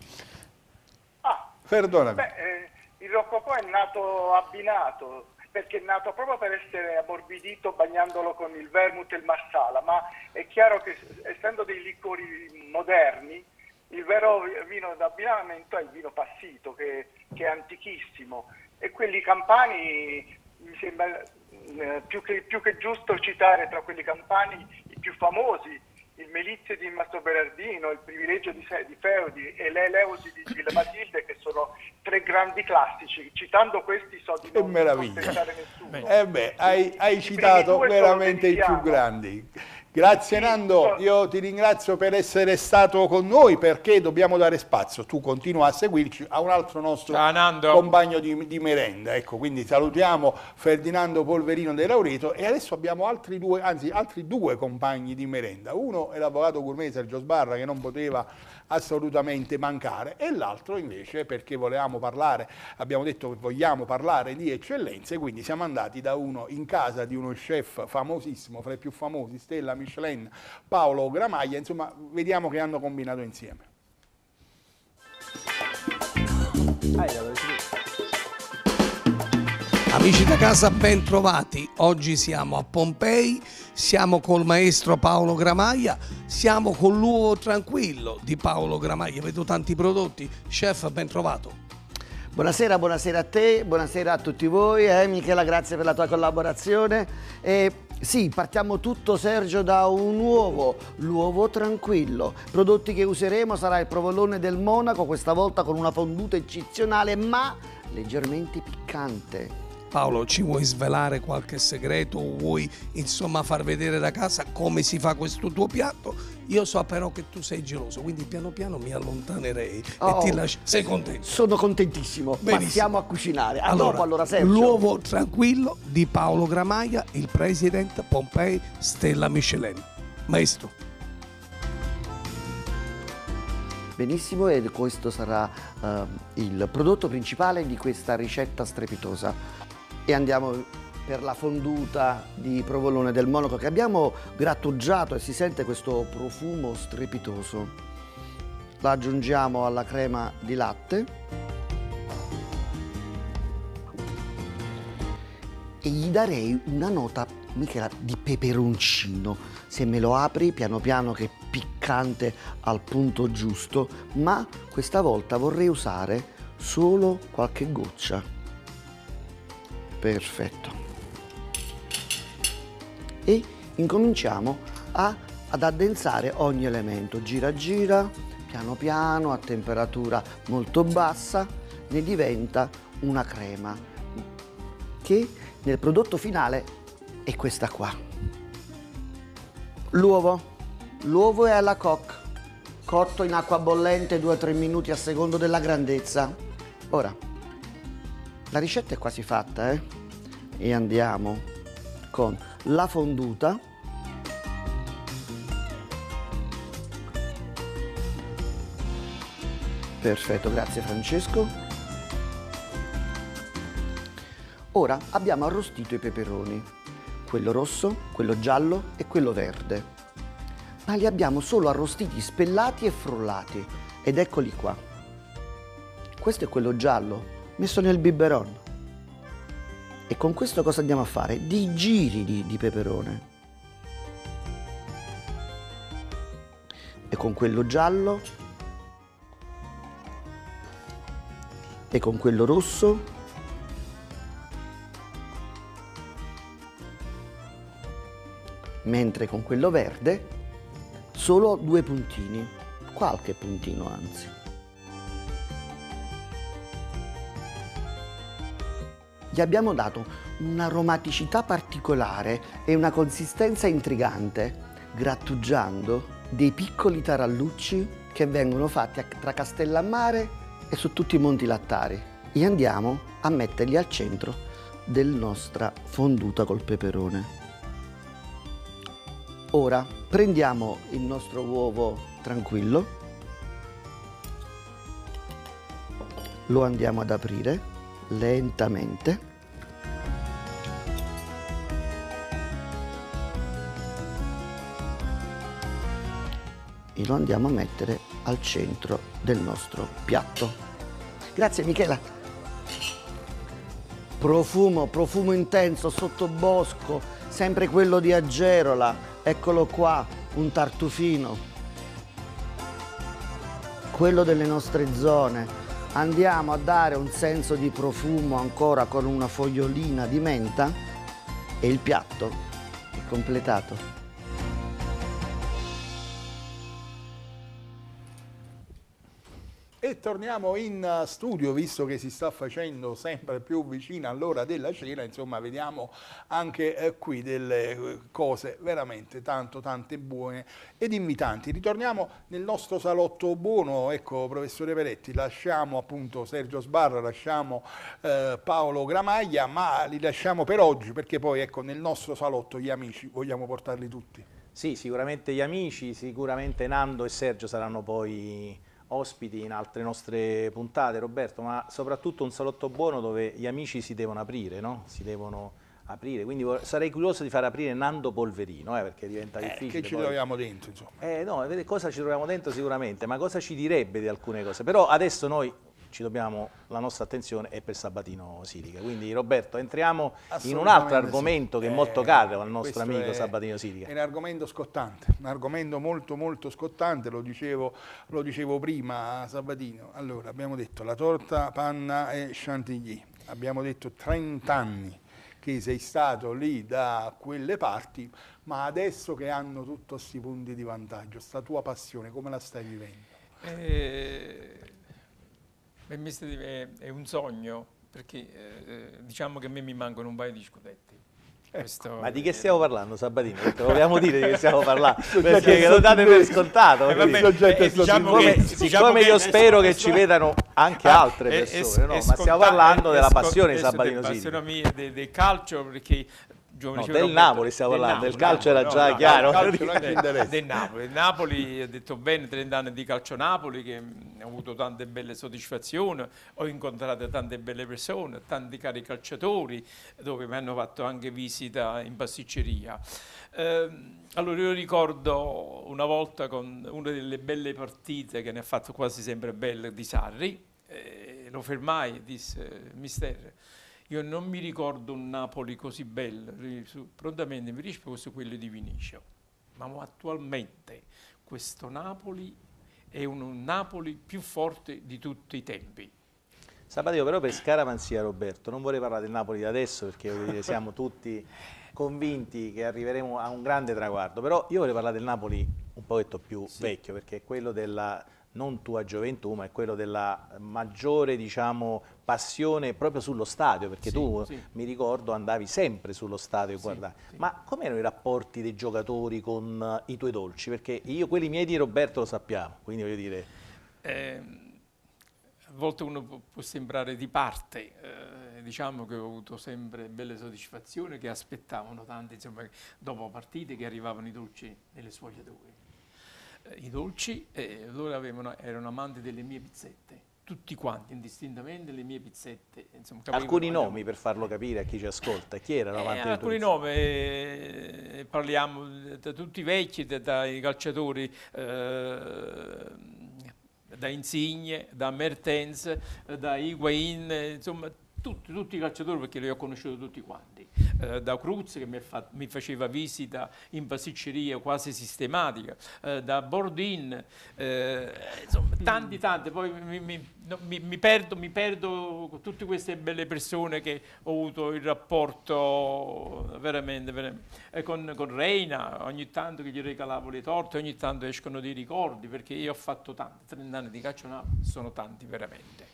Ah, Perdonami. Beh, eh, il Rococò è nato abbinato, perché è nato proprio per essere ammorbidito bagnandolo con il vermouth e il marsala, ma è chiaro che essendo dei liquori moderni, il vero vino d'abbinamento è il vino passito, che, che, è antichissimo, e quelli campani mi sembra eh, più, che, più, che, giusto citare tra quelli campani i più famosi, il Melizio di Mastro Berardino, il Privilegio di, di Feudi e l'Eleusi di Gille Matilde, che sono tre grandi classici. Citando questi so di non contestare nessuno. Eh beh, hai, hai citato veramente i più grandi. Grazie Nando, io ti ringrazio per essere stato con noi perché dobbiamo dare spazio, tu continua a seguirci, a un altro nostro compagno di, di, merenda, ecco, quindi salutiamo Ferdinando Polverino De Laureto e adesso abbiamo altri due, anzi altri due compagni di merenda, uno è l'avvocato gourmet Sergio Sbarra che non poteva assolutamente mancare e l'altro invece perché volevamo parlare, abbiamo detto che vogliamo parlare di eccellenze, quindi siamo andati da uno in casa di uno chef famosissimo, fra i più famosi, Stella Michelin Paolo Gramaglia, insomma vediamo che hanno combinato insieme. Amici da casa, ben trovati. Oggi siamo a Pompei, siamo col maestro Paolo Gramaglia, siamo con l'uovo tranquillo di Paolo Gramaglia. Vedo tanti prodotti. Chef, ben trovato. Buonasera, buonasera a te, buonasera a tutti voi. Eh, Michela, grazie per la tua collaborazione. E sì, partiamo tutto Sergio da un uovo, l'uovo tranquillo. Prodotti che useremo sarà il provolone del Monaco, questa volta con una fonduta eccezionale ma leggermente piccante. Paolo, ci vuoi svelare qualche segreto o vuoi insomma far vedere da casa come si fa questo tuo piatto? Io so però che tu sei geloso, quindi piano piano mi allontanerei Oh, e ti lascio. Sei contento? Sono contentissimo. Benissimo. Passiamo a cucinare. A dopo allora Sergio. L'uovo tranquillo di Paolo Gramaglia, il president Pompei Stella Michelin. Maestro. Benissimo e questo sarà eh, il prodotto principale di questa ricetta strepitosa. E andiamo per la fonduta di provolone del Monaco che abbiamo grattugiato e si sente questo profumo strepitoso. La aggiungiamo alla crema di latte e gli darei una nota, Michela, di peperoncino. Se me lo apri piano piano che piccante al punto giusto, ma questa volta vorrei usare solo qualche goccia. Perfetto. E incominciamo a- ad addensare ogni elemento. Gira gira, piano piano, a temperatura molto bassa, ne diventa una crema che nel prodotto finale è questa qua. L'uovo. L'uovo è alla coque, cotto in acqua bollente 2-3 minuti a secondo della grandezza. Ora, la ricetta è quasi fatta, eh? E andiamo con la fonduta. Perfetto, grazie Francesco. Ora abbiamo arrostito i peperoni, quello rosso, quello giallo e quello verde. Ma li abbiamo solo arrostiti, spellati e frullati. Ed eccoli qua. Questo è quello giallo, messo nel biberon. E con questo cosa andiamo a fare? Dei giri di, di peperone. E con quello giallo. E con quello rosso. Mentre con quello verde solo due puntini, qualche puntino anzi. Gli abbiamo dato un'aromaticità particolare e una consistenza intrigante, grattugiando dei piccoli tarallucci che vengono fatti tra Castellammare e su tutti i monti lattari. E andiamo a metterli al centro della nostra fonduta col peperone. Ora prendiamo il nostro uovo tranquillo, lo andiamo ad aprire lentamente. E lo andiamo a mettere al centro del nostro piatto. Grazie Michela. Profumo, profumo intenso, sottobosco, sempre quello di Agerola. Eccolo qua, un tartufino. Quello delle nostre zone. Andiamo a dare un senso di profumo ancora con una fogliolina di menta e il piatto è completato. E torniamo in eh, studio, visto che si sta facendo sempre più vicina all'ora della cena, insomma vediamo anche eh, qui delle eh, cose veramente tanto tante buone ed invitanti. Ritorniamo nel nostro salotto buono, ecco professore Peretti, lasciamo appunto Sergio Sbarra, lasciamo eh, Paolo Gramaglia, ma li lasciamo per oggi perché poi ecco nel nostro salotto gli amici vogliamo portarli tutti. Sì, sicuramente gli amici, sicuramente Nando e Sergio saranno poi ospiti in altre nostre puntate, Roberto, ma soprattutto un salotto buono dove gli amici si devono aprire, no? si devono aprire, quindi sarei curioso di far aprire Nando Polverino, eh, perché diventa Eh, difficile. che ci poi. troviamo dentro, insomma. Eh, no, cosa ci troviamo dentro sicuramente, ma cosa ci direbbe di alcune cose? Però adesso noi ci dobbiamo, la nostra attenzione è per Sabatino Sirica, quindi Roberto entriamo in un altro sì. argomento che è Eh, molto caro al nostro questo amico è- Sabatino Sirica. È un argomento scottante, un argomento molto molto scottante, lo dicevo, lo dicevo prima a Sabatino. Allora, abbiamo detto la torta, panna e chantilly, abbiamo detto 30 anni che sei stato lì da quelle parti, ma adesso che hanno tutti questi punti di vantaggio, sta tua passione, come la stai vivendo? Eh, me è, è un sogno, perché eh, diciamo che a me mi mancano un paio di scudetti. Questo Ma di che stiamo parlando Sabatino? Perché vogliamo dire di che stiamo parlando, perché è lo date per scontato. Eh, vabbè, eh, diciamo Siccome, che- siccome diciamo che io spero che ci vedano anche Ah, altre è- è- persone, no? è ma stiamo parlando della passione di Sabatino della Sirica. passione mia de- del calcio, perché No, del Napoli stiamo parlando, del calcio era già chiaro. del Napoli. Il Napoli, ha detto bene, 30 anni di calcio Napoli, che mh, ho avuto tante belle soddisfazioni, ho incontrato tante belle persone, tanti cari calciatori, dove mi hanno fatto anche visita in pasticceria. Ehm, allora io ricordo una volta con una delle belle partite che ne ha fatto quasi sempre belle di Sarri, eh, lo fermai e disse, mister, io non mi ricordo un Napoli così bello, prontamente mi risposto quello di Vinicio, ma attualmente questo Napoli è un, Napoli più forte di tutti i tempi. Sabatino però per scaramanzia Roberto, non vorrei parlare del Napoli di adesso perché dire, siamo tutti convinti che arriveremo a un grande traguardo, però io vorrei parlare del Napoli un pochetto più vecchio perché è quello della non tua gioventù ma è quello della maggiore diciamo passione proprio sullo stadio perché Sì, tu sì. mi ricordo andavi sempre sullo stadio a Sì, guardare ma com'erano i rapporti dei giocatori con eh, i tuoi dolci perché io quelli miei di Roberto lo sappiamo quindi voglio dire Ehm, a volte uno può, sembrare di parte, eh, diciamo che ho avuto sempre belle soddisfazioni che aspettavano tanti, insomma, dopo partite che arrivavano i dolci nelle sfogliature. Eh, I dolci, eh, loro avevano, erano amanti delle mie pizzette, tutti quanti, indistintamente le mie pizzette. Insomma, alcuni nomi per farlo capire a chi ci ascolta chi erano eh, avanti dei alcuni nomi, eh, parliamo da tutti i vecchi, da- dai calciatori, eh, da Insigne, da Mertens, eh, da Higuain, eh, insomma tutti, tutti i calciatori perché li ho conosciuti tutti quanti. Eh, da Cruz che mi, fa- mi faceva visita in pasticceria quasi sistematica, eh, da Bordin, eh, insomma tanti tanti, poi mi, mi- no, mi- perdo, mi perdo con tutte queste belle persone che ho avuto il rapporto veramente, veramente. E con, con Reina, ogni tanto che gli regalavo le torte, ogni tanto escono dei ricordi perché io ho fatto tanti, 30 anni di calcio sono tanti veramente.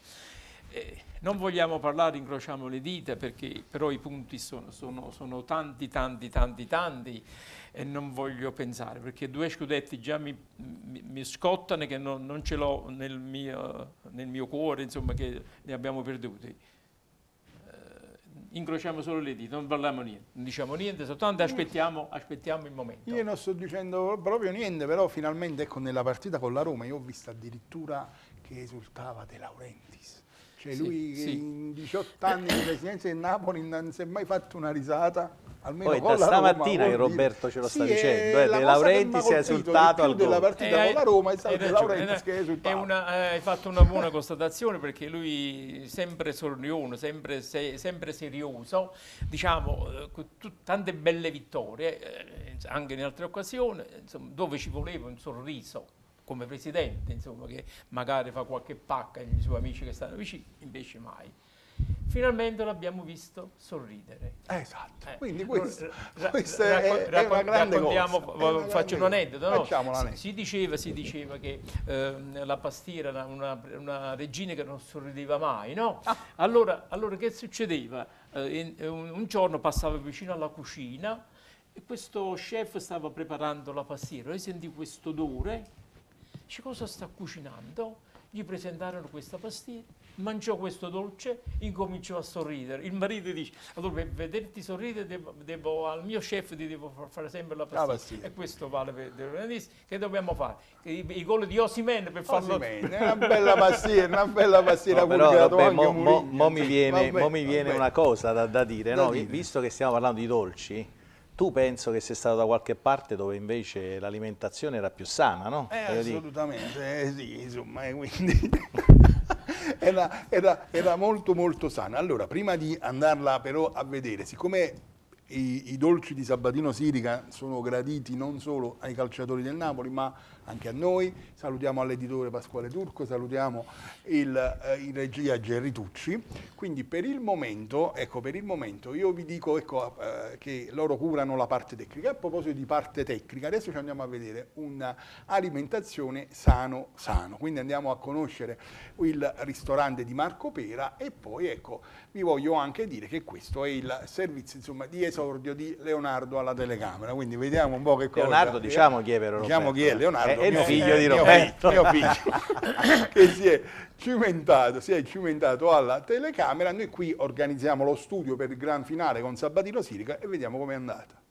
Eh, non vogliamo parlare, incrociamo le dita, perché però i punti sono, sono- sono tanti, tanti, tanti, tanti e non voglio pensare, perché due scudetti già mi, mi- mi scottano che non, non ce l'ho nel mio, nel mio cuore, insomma, che ne abbiamo perduti. Eh, incrociamo solo le dita, non parliamo niente, non diciamo niente, soltanto aspettiamo, aspettiamo il momento. Io non sto dicendo proprio niente, però finalmente ecco nella partita con la Roma io ho visto addirittura che esultava De Laurentiis. Cioè Sì, lui che sì. in 18 anni di presidenza del Napoli non si è mai fatto una risata. Almeno Poi con da la Roma, stamattina che. Roberto ce lo sta Sì, dicendo, è eh, la De cosa Laurentiis che è esultato di al della gol. partita Eh, con la Roma è stato hai De eh, che è esultava. una- eh, hai fatto una buona constatazione perché lui sempre sornione, sempre, se- sempre serioso, diciamo, eh, tante belle vittorie, eh, anche in altre occasioni, insomma, dove ci voleva un sorriso come presidente, insomma, che magari fa qualche pacca ai suoi amici che stanno vicini, invece mai. Finalmente l'abbiamo visto sorridere. Esatto, Eh, quindi allora, questo, ra- questo è, racco- è racco- una grande cosa. è una faccio un grande aneddoto. cosa. no? Si-. Si diceva, si diceva che ehm, la pastiera era una, una regina che non sorrideva mai, no? Ah. Allora, allora che succedeva? Eh, in- un, un giorno passava vicino alla cucina e questo chef stava preparando la pastiera, e sentì questo odore, dice cosa sta cucinando? gli presentarono questa pastiglia, mangiò questo dolce, incominciò a sorridere. Il marito dice, allora per vederti sorridere devo, devo, al mio chef ti devo fare sempre la pastiglia. Ah, pastiglia. E questo vale per il Che dobbiamo fare? I, i gol di Osimen per farlo... Osimen, è una bella pastiglia, una bella pastiglia. No, però vabbè, mo, mo, mo, mi viene, vabbè, mo mi viene una cosa da, da dire, da no? dire. visto che stiamo parlando di dolci, tu penso che sei stato da qualche parte dove invece l'alimentazione era più sana, no? Eh, assolutamente, eh, sì, insomma, eh, quindi era, era, era, molto molto sana. Allora, prima di andarla però a vedere, siccome i, i dolci di Sabatino Sirica sono graditi non solo ai calciatori del Napoli, ma anche a noi. Salutiamo all'editore Pasquale Turco, salutiamo il, eh, in regia Gerry Tucci. Quindi per il momento, ecco, per il momento io vi dico ecco, eh, che loro curano la parte tecnica. A proposito di parte tecnica, adesso ci andiamo a vedere un'alimentazione sano-sano. Quindi andiamo a conoscere il ristorante di Marco Pera e poi ecco, vi voglio anche dire che questo è il servizio insomma, di esordio di Leonardo alla telecamera. Quindi vediamo un po' che cosa... Leonardo, diciamo chi è vero Diciamo chi è Leonardo è, il figlio di Roberto. Mio figlio, che si è cimentato, si è cimentato alla telecamera. Noi qui organizziamo lo studio per il gran finale con Sabatino Sirica e vediamo com'è andata.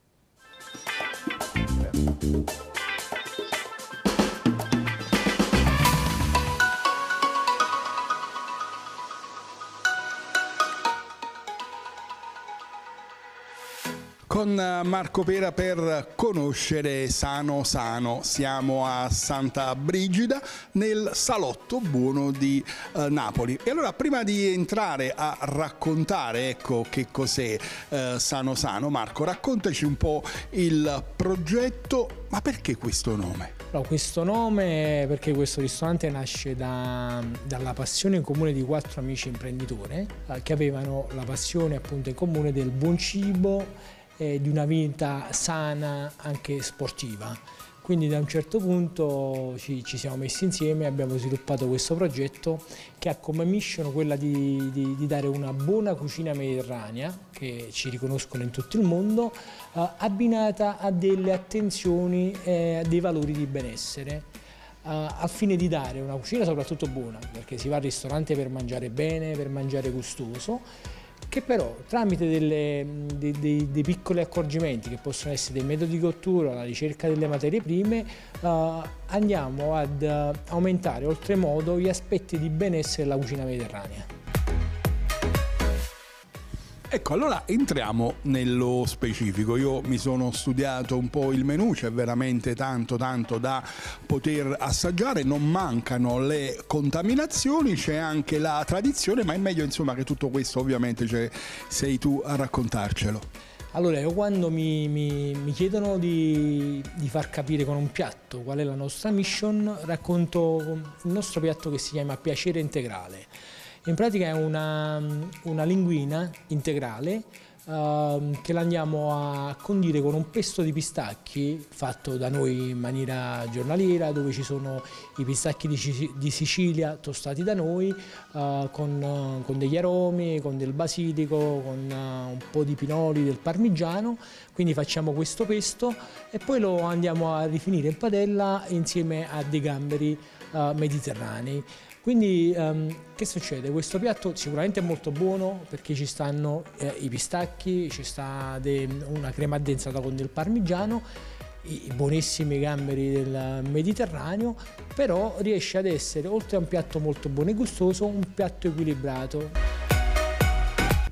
Con Marco Pera per conoscere Sano Sano. Siamo a Santa Brigida nel salotto buono di eh, Napoli. E allora prima di entrare a raccontare ecco che cos'è eh, Sano Sano, Marco, raccontaci un po' il progetto, ma perché questo nome? No, questo nome perché questo ristorante nasce da, dalla passione in comune di quattro amici imprenditori eh, che avevano la passione appunto in comune del buon cibo eh, di una vita sana anche sportiva. Quindi da un certo punto ci, ci, siamo messi insieme e abbiamo sviluppato questo progetto che ha come mission quella di, di, di dare una buona cucina mediterranea, che ci riconoscono in tutto il mondo, eh, abbinata a delle attenzioni eh, a dei valori di benessere. Uh, al fine di dare una cucina soprattutto buona, perché si va al ristorante per mangiare bene, per mangiare gustoso, che però tramite delle, dei, dei, dei, piccoli accorgimenti che possono essere dei metodi di cottura, la ricerca delle materie prime, uh, andiamo ad uh, aumentare oltremodo gli aspetti di benessere della cucina mediterranea. Ecco, allora entriamo nello specifico. Io mi sono studiato un po' il menù, c'è veramente tanto tanto da poter assaggiare, non mancano le contaminazioni, c'è anche la tradizione, ma è meglio insomma che tutto questo ovviamente cioè, sei tu a raccontarcelo. Allora, io quando mi, mi, mi chiedono di, di, far capire con un piatto qual è la nostra mission, racconto il nostro piatto che si chiama piacere integrale. In pratica è una, una linguina integrale uh, che la andiamo a condire con un pesto di pistacchi fatto da noi in maniera giornaliera dove ci sono i pistacchi di, di Sicilia tostati da noi uh, con, con, degli aromi, con del basilico, con uh, un po' di pinoli, del parmigiano quindi facciamo questo pesto e poi lo andiamo a rifinire in padella insieme a dei gamberi mediterranei. Quindi um, che succede? Questo piatto sicuramente è molto buono perché ci stanno eh, i pistacchi, ci sta una crema addensata con del parmigiano, i buonissimi gamberi del Mediterraneo, però riesce ad essere, oltre a un piatto molto buono e gustoso, un piatto equilibrato.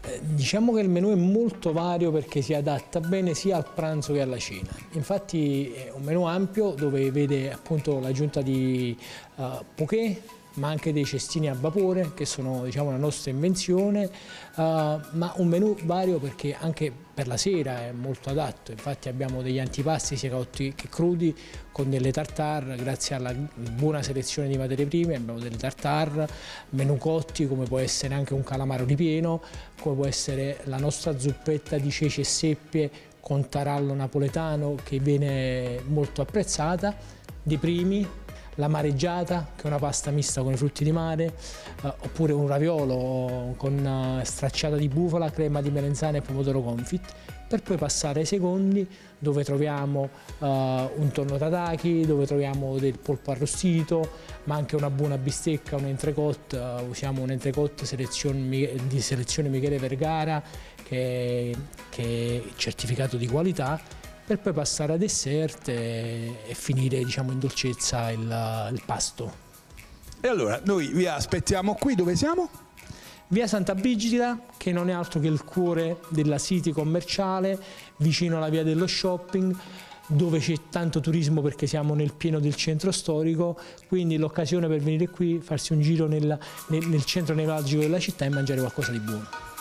Eh, diciamo che il menù è molto vario perché si adatta bene sia al pranzo che alla cena. Infatti è un menù ampio dove vede appunto l'aggiunta di uh, poké, ma anche dei cestini a vapore che sono diciamo, la nostra invenzione, uh, ma un menù vario perché anche per la sera è molto adatto, infatti abbiamo degli antipasti sia cotti che crudi con delle tartare, grazie alla buona selezione di materie prime abbiamo delle tartare, menù cotti come può essere anche un calamaro ripieno, come può essere la nostra zuppetta di ceci e seppie con tarallo napoletano che viene molto apprezzata, di primi la mareggiata, che è una pasta mista con i frutti di mare, eh, oppure un raviolo con eh, stracciata di bufala, crema di melenzane e pomodoro confit, per poi passare ai secondi dove troviamo uh, un tonno tataki, dove troviamo del polpo arrostito, ma anche una buona bistecca, un entrecote, uh, usiamo un entrecote selezione, di selezione Michele Vergara che, che è certificato di qualità per poi passare a dessert e, e finire diciamo, in dolcezza il, il pasto. E allora noi vi aspettiamo qui, dove siamo? Via Santa Brigida, che non è altro che il cuore della city commerciale, vicino alla via dello shopping, dove c'è tanto turismo perché siamo nel pieno del centro storico, quindi l'occasione per venire qui, farsi un giro nel, nel, nel centro nevralgico della città e mangiare qualcosa di buono.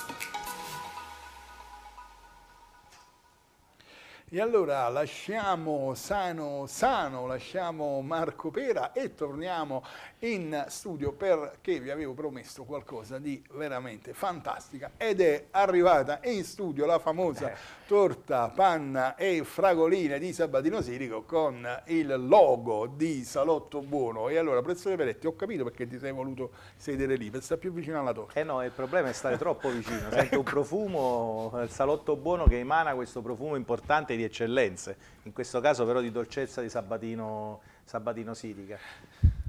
E allora lasciamo Sano Sano, lasciamo Marco Pera e torniamo in studio perché vi avevo promesso qualcosa di veramente fantastica ed è arrivata in studio la famosa eh. torta, panna e fragoline di Sabatino Sirico con il logo di Salotto Buono. E allora, professore Peretti, ho capito perché ti sei voluto sedere lì, per stare più vicino alla torta. Eh no, il problema è stare troppo vicino, sento un profumo, il Salotto Buono che emana questo profumo importante di eccellenze, in questo caso però di dolcezza di Sabatino, Sabatino Sirica.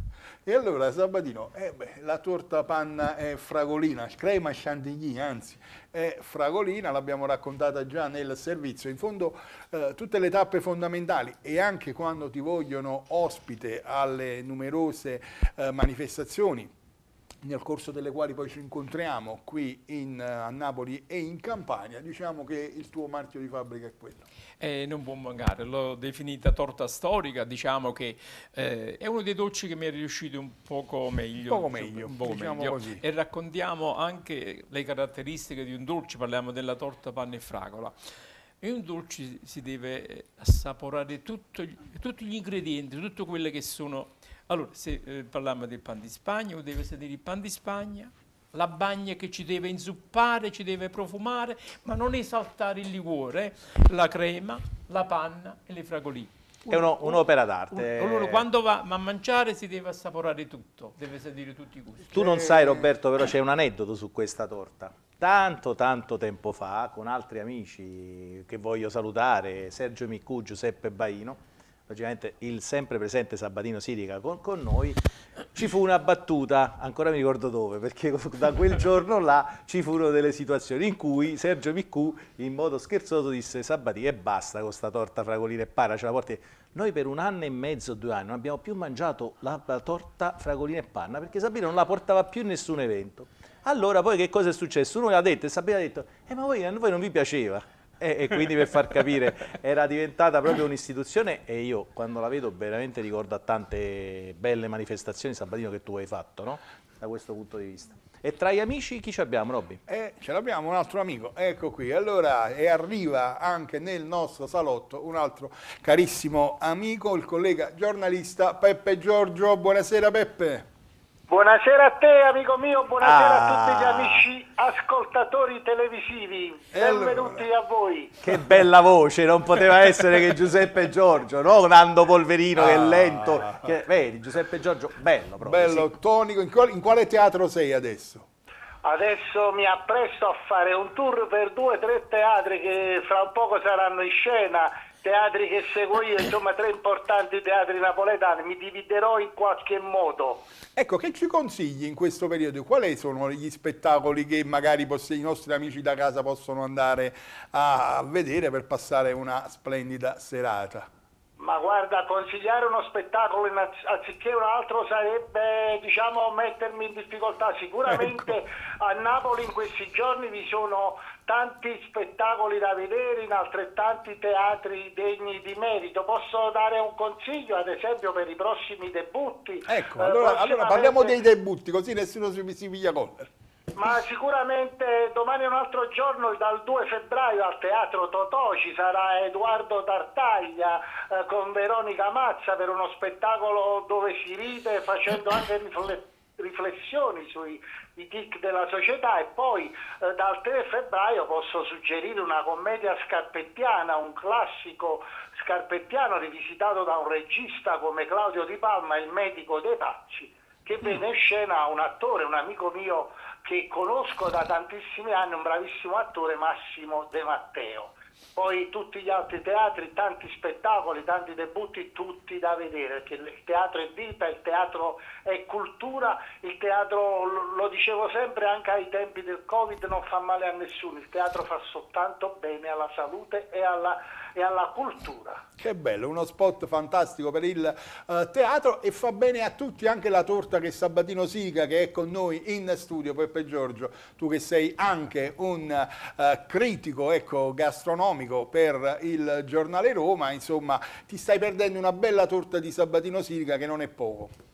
E allora Sabatino, eh beh, la torta panna è fragolina, crema chantilly, anzi è fragolina, l'abbiamo raccontata già nel servizio. In fondo eh, tutte le tappe fondamentali e anche quando ti vogliono ospite alle numerose eh, manifestazioni nel corso delle quali poi ci incontriamo qui in, eh, a Napoli e in Campania, diciamo che il tuo marchio di fabbrica è quello. Eh, non può mancare, l'ho definita torta storica, diciamo che eh, è uno dei dolci che mi è riuscito un poco meglio. Poco meglio, un poco diciamo meglio. E raccontiamo anche le caratteristiche di un dolce, parliamo della torta panna e fragola. E un dolce si deve assaporare tutto, tutti gli ingredienti, tutte quelle che sono allora, se eh, parliamo del pan di Spagna, deve essere il pan di Spagna, la bagna che ci deve inzuppare, ci deve profumare, ma non esaltare il liquore, la crema, la panna e le fragoline. È un'opera d'arte. Allora, quando va a mangiare si deve assaporare tutto, deve sentire tutti i gusti. Tu non sai, Roberto, però c'è un aneddoto su questa torta. Tanto, tanto tempo fa, con altri amici che voglio salutare, Sergio Miccu, Giuseppe Baino, logicamente il sempre presente Sabatino Sirica con, con, noi, ci fu una battuta, ancora mi ricordo dove, perché da quel giorno là ci furono delle situazioni in cui Sergio Miccu in modo scherzoso disse Sabatino e basta con sta torta fragolina e para, ce la porti. Noi per un anno e mezzo, due anni, non abbiamo più mangiato la, la torta fragolina e panna perché Sabatino non la portava più in nessun evento. Allora poi che cosa è successo? Uno gli ha detto e Sabatino ha detto, eh ma voi, a voi non vi piaceva? E, e, quindi per far capire era diventata proprio un'istituzione e io quando la vedo veramente ricordo a tante belle manifestazioni Sabatino che tu hai fatto no? da questo punto di vista. E tra gli amici chi ci abbiamo, Robby? Eh, ce l'abbiamo un altro amico, ecco qui. Allora, e arriva anche nel nostro salotto un altro carissimo amico, il collega giornalista Peppe Giorgio. Buonasera Peppe. Buonasera a te amico mio, buonasera ah. a tutti gli amici ascoltatori televisivi, benvenuti allora. a voi. Che bella voce, non poteva essere che Giuseppe Giorgio, no? Nando Polverino ah. che è ah. lento, che, vedi Giuseppe Giorgio, bello proprio. Bello, sì. tonico, in quale, in quale teatro sei adesso? Adesso mi appresto a fare un tour per due o tre teatri che fra un poco saranno in scena teatri che seguo io, insomma tre importanti teatri napoletani, mi dividerò in qualche modo. Ecco, che ci consigli in questo periodo? Quali sono gli spettacoli che magari i nostri amici da casa possono andare a vedere per passare una splendida serata? Ma guarda, consigliare uno spettacolo anziché un altro sarebbe, diciamo, mettermi in difficoltà. Sicuramente ecco. a Napoli in questi giorni vi sono tanti spettacoli da vedere in altrettanti teatri degni di merito. Posso dare un consiglio, ad esempio, per i prossimi debutti? Ecco, allora, eh, allora parliamo dei debutti, così nessuno si, si piglia con. Ma sicuramente domani è un altro giorno, dal 2 febbraio al Teatro Totò ci sarà Edoardo Tartaglia eh, con Veronica Mazza per uno spettacolo dove si ride facendo anche riflessioni sui tic della società e poi eh, dal 3 febbraio posso suggerire una commedia scarpettiana, un classico Scarpettiano rivisitato da un regista come Claudio Di Palma, il medico dei pazzi, che venne in scena un attore, un amico mio che conosco da tantissimi anni, un bravissimo attore, Massimo De Matteo. Poi tutti gli altri teatri, tanti spettacoli, tanti debutti, tutti da vedere, perché il teatro è vita, il teatro è cultura, il teatro, lo dicevo sempre anche ai tempi del Covid, non fa male a nessuno, il teatro fa soltanto bene alla salute e alla e alla cultura. Che bello, uno spot fantastico per il uh, teatro e fa bene a tutti anche la torta che Sabatino Siga che è con noi in studio, Peppe Giorgio, tu che sei anche un uh, critico ecco, gastronomico per il giornale Roma, insomma ti stai perdendo una bella torta di Sabatino Siga che non è poco.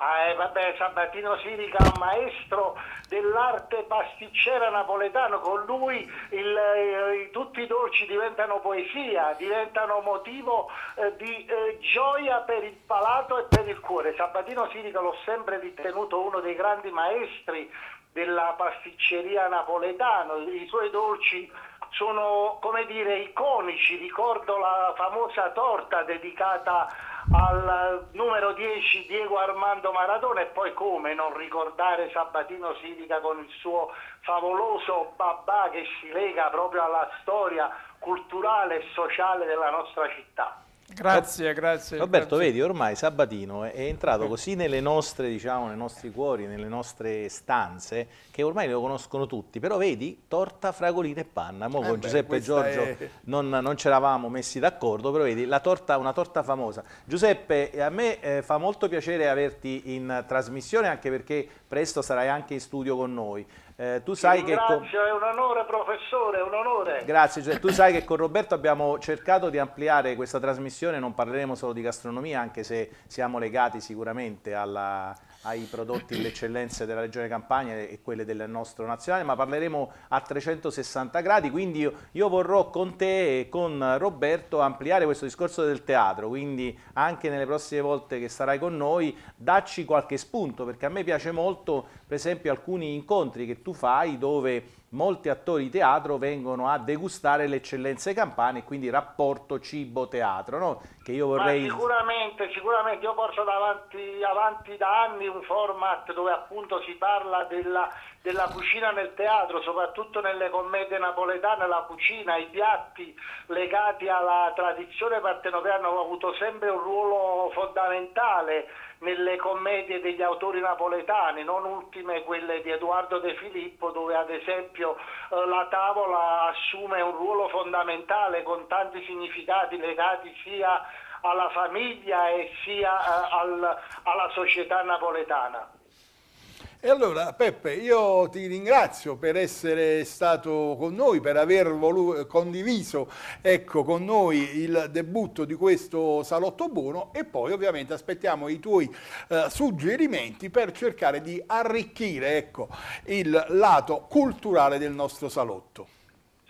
Ah, eh, vabbè, Sabatino Sirica, maestro dell'arte pasticcera napoletano, con lui il, eh, tutti i dolci diventano poesia, diventano motivo eh, di eh, gioia per il palato e per il cuore. Sabatino Sirica l'ho sempre ritenuto uno dei grandi maestri della pasticceria napoletana, i suoi dolci sono come dire iconici, ricordo la famosa torta dedicata al numero 10 Diego Armando Maradona e poi come non ricordare Sabatino Silica con il suo favoloso babà che si lega proprio alla storia culturale e sociale della nostra città. Grazie, grazie. Roberto, grazie. vedi, ormai Sabatino è entrato così nelle nostre, diciamo, nei nostri cuori, nelle nostre stanze, che ormai lo conoscono tutti. Però vedi, torta, fragolina e panna. Mo eh con beh, Giuseppe e Giorgio è... non, non ci eravamo messi d'accordo, però vedi, la torta, una torta famosa. Giuseppe, a me eh, fa molto piacere averti in trasmissione, anche perché presto sarai anche in studio con noi. Eh, tu sai che con... è un onore professore, è un onore. Grazie, cioè, tu sai che con Roberto abbiamo cercato di ampliare questa trasmissione, non parleremo solo di gastronomia, anche se siamo legati sicuramente alla, ai prodotti e le eccellenze della Regione Campania e quelle del nostro nazionale, ma parleremo a 360 gradi, quindi io, io, vorrò con te e con Roberto ampliare questo discorso del teatro, quindi anche nelle prossime volte che sarai con noi dacci qualche spunto, perché a me piace molto per esempio alcuni incontri che tu fai dove molti attori di teatro vengono a degustare le eccellenze campane, quindi rapporto cibo-teatro, no? che io vorrei... Ma sicuramente, sicuramente, io porto davanti, avanti da anni un format dove appunto si parla della, della cucina nel teatro, soprattutto nelle commedie napoletane, la cucina, i piatti legati alla tradizione partenopea hanno avuto sempre un ruolo fondamentale nelle commedie degli autori napoletani, non ultime quelle di Edoardo De Filippo, dove ad esempio eh, la tavola assume un ruolo fondamentale con tanti significati legati sia alla famiglia e sia eh, al, alla società napoletana. E allora Peppe, io ti ringrazio per essere stato con noi, per aver condiviso ecco, con noi il debutto di questo Salotto Buono e poi ovviamente aspettiamo i tuoi eh, suggerimenti per cercare di arricchire ecco, il lato culturale del nostro salotto.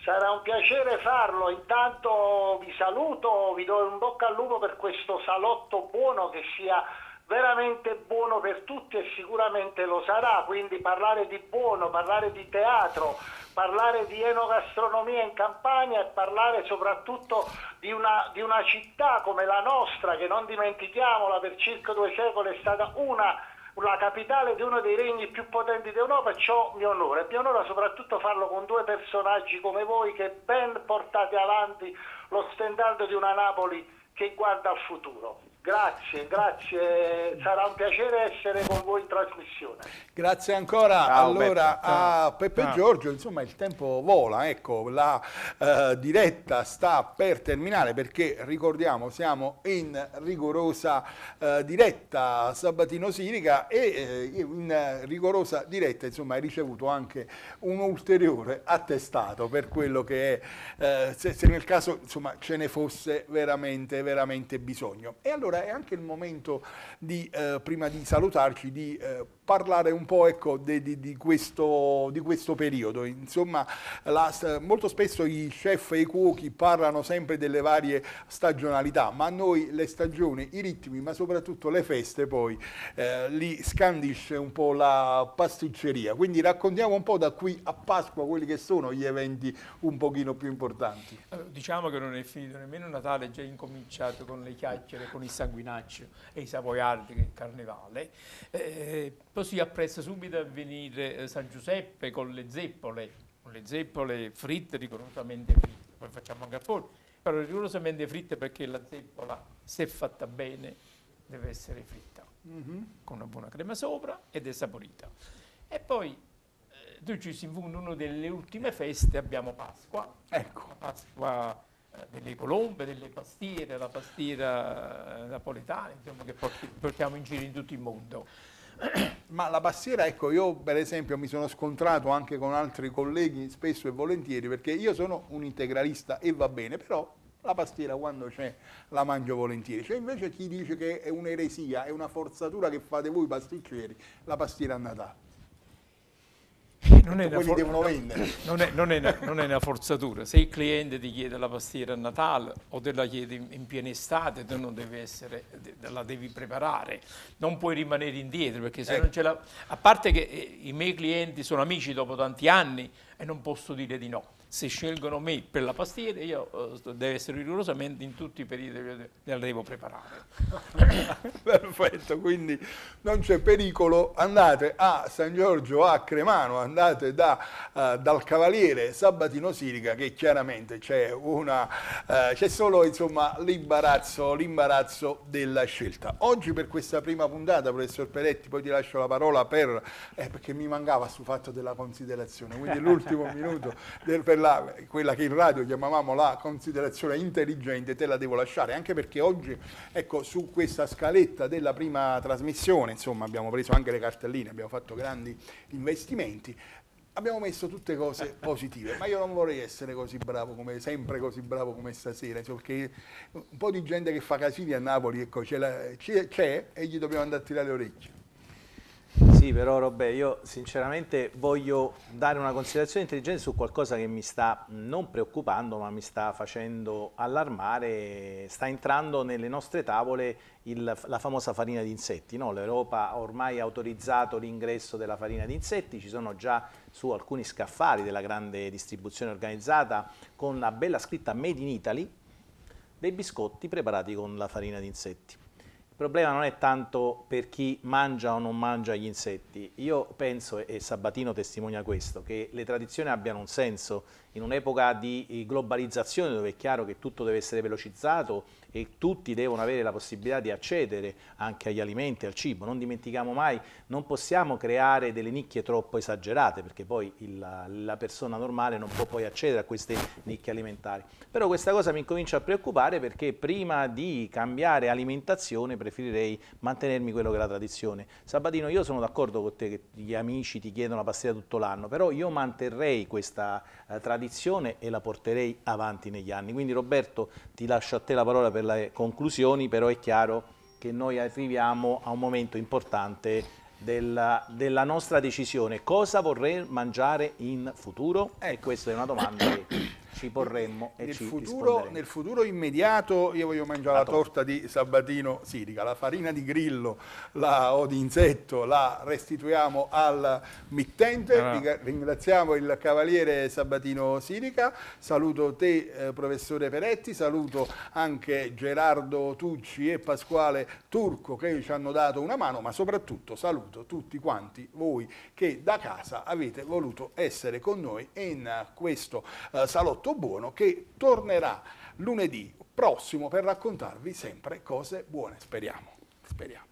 Sarà un piacere farlo, intanto vi saluto, vi do un bocca al lupo per questo salotto buono che sia veramente buono per tutti e sicuramente lo sarà, quindi parlare di buono, parlare di teatro, parlare di enogastronomia in Campania e parlare soprattutto di una, di una città come la nostra, che non dimentichiamola, per circa due secoli è stata una la capitale di uno dei regni più potenti d'Europa ciò mi onora. E mi onora soprattutto farlo con due personaggi come voi che ben portate avanti lo stendardo di una Napoli che guarda al futuro. Grazie, grazie, sarà un piacere essere con voi in trasmissione. Grazie ancora Ciao, allora Peppe. a Peppe Ciao. Giorgio, insomma il tempo vola, ecco la uh, diretta sta per terminare perché ricordiamo siamo in rigorosa uh, diretta Sabatino Sirica e uh, in rigorosa diretta insomma hai ricevuto anche un ulteriore attestato per quello che è, se, se, nel caso insomma ce ne fosse veramente veramente bisogno. E allora allora è anche il momento di, eh, prima di salutarci, di eh, parlare un po' ecco, di, di, di, questo, di, questo, periodo. Insomma, la, molto spesso i chef e i cuochi parlano sempre delle varie stagionalità, ma a noi le stagioni, i ritmi, ma soprattutto le feste poi eh, li scandisce un po' la pasticceria. Quindi raccontiamo un po' da qui a Pasqua quelli che sono gli eventi un pochino più importanti. diciamo che non è finito nemmeno Natale, è già incominciato con le chiacchiere, con il sanguinaccio e i savoiardi che è il carnevale. Eh, si apprezza subito a venire eh, San Giuseppe con le zeppole, con le zeppole fritte, rigorosamente fritte, poi facciamo anche a forno, però rigorosamente fritte perché la zeppola, se fatta bene, deve essere fritta, mm-hmm. con una buona crema sopra ed è saporita. E poi eh, tu ci si infonde una delle ultime feste, abbiamo Pasqua, ecco. Pasqua eh, delle colombe, delle pastiere, la pastiera napoletana, insomma, che portiamo in giro in tutto il mondo. Ma la pastiera, ecco, io per esempio mi sono scontrato anche con altri colleghi spesso e volentieri perché io sono un integralista e va bene, però la pastiera quando c'è la mangio volentieri. C'è invece chi dice che è un'eresia, è una forzatura che fate voi pasticceri, la pastiera a Natale non è, for- non, è, non, è non è, una forzatura. Se il cliente ti chiede la pastiera a Natale o te la chiede in, in piena estate, tu non devi essere, la devi preparare. Non puoi rimanere indietro perché se ecco. non ce la... A parte che eh, i miei clienti sono amici dopo tanti anni e non posso dire di no se scelgono me per la pastiera, io uh, deve essere rigorosamente in tutti i periodi la devo preparare. Perfetto, quindi non c'è pericolo, andate a San Giorgio a Cremano, andate da, uh, dal Cavaliere Sabatino Sirica che chiaramente c'è, una, c'è solo insomma, l'imbarazzo, l'imbarazzo, della scelta. Oggi per questa prima puntata, professor Peretti, poi ti lascio la parola per, eh, perché mi mancava sul fatto della considerazione, quindi l'ultimo minuto del, per quella, quella, che in radio chiamavamo la considerazione intelligente, te la devo lasciare, anche perché oggi, ecco, su questa scaletta della prima trasmissione, insomma, abbiamo preso anche le cartelline, abbiamo fatto grandi investimenti, abbiamo messo tutte cose positive, ma io non vorrei essere così bravo come sempre così bravo come stasera, perché un po' di gente che fa casini a Napoli, ecco, c'è, c'è e gli dobbiamo andare a tirare le orecchie. Sì, però Robè, io sinceramente voglio dare una considerazione intelligente su qualcosa che mi sta non preoccupando, ma mi sta facendo allarmare. Sta entrando nelle nostre tavole il, la famosa farina di insetti. No? L'Europa ha ormai autorizzato l'ingresso della farina di insetti, ci sono già su alcuni scaffali della grande distribuzione organizzata con la bella scritta Made in Italy dei biscotti preparati con la farina di insetti. Problema non è tanto per chi mangia o non mangia gli insetti. Io penso, e Sabatino testimonia questo, che le tradizioni abbiano un senso in un'epoca di globalizzazione dove è chiaro che tutto deve essere velocizzato e tutti devono avere la possibilità di accedere anche agli alimenti, al cibo. Non dimentichiamo mai, non possiamo creare delle nicchie troppo esagerate perché poi il, la persona normale non può poi accedere a queste nicchie alimentari. Però questa cosa mi comincia a preoccupare perché prima di cambiare alimentazione preferirei mantenermi quello che è la tradizione. Sabatino, io sono d'accordo con te che gli amici ti chiedono la pastiera tutto l'anno, però io manterrei questa eh, tradizione e la porterei avanti negli anni. Quindi Roberto ti lascio a te la parola per le conclusioni, però è chiaro che noi arriviamo a un momento importante della, della nostra decisione. Cosa vorrei mangiare in futuro? E ecco. questa è una domanda che ci porremmo e nel ci futuro, nel futuro immediato io voglio mangiare la, la torta di Sabatino Sirica, la farina di grillo la, o di insetto la restituiamo al mittente, ah. ringraziamo il cavaliere Sabatino Sirica, saluto te eh, professore Peretti, saluto anche Gerardo Tucci e Pasquale Turco che ci hanno dato una mano, ma soprattutto saluto tutti quanti voi che da casa avete voluto essere con noi in questo eh, salotto molto buono che tornerà lunedì prossimo per raccontarvi sempre cose buone, speriamo. speriamo.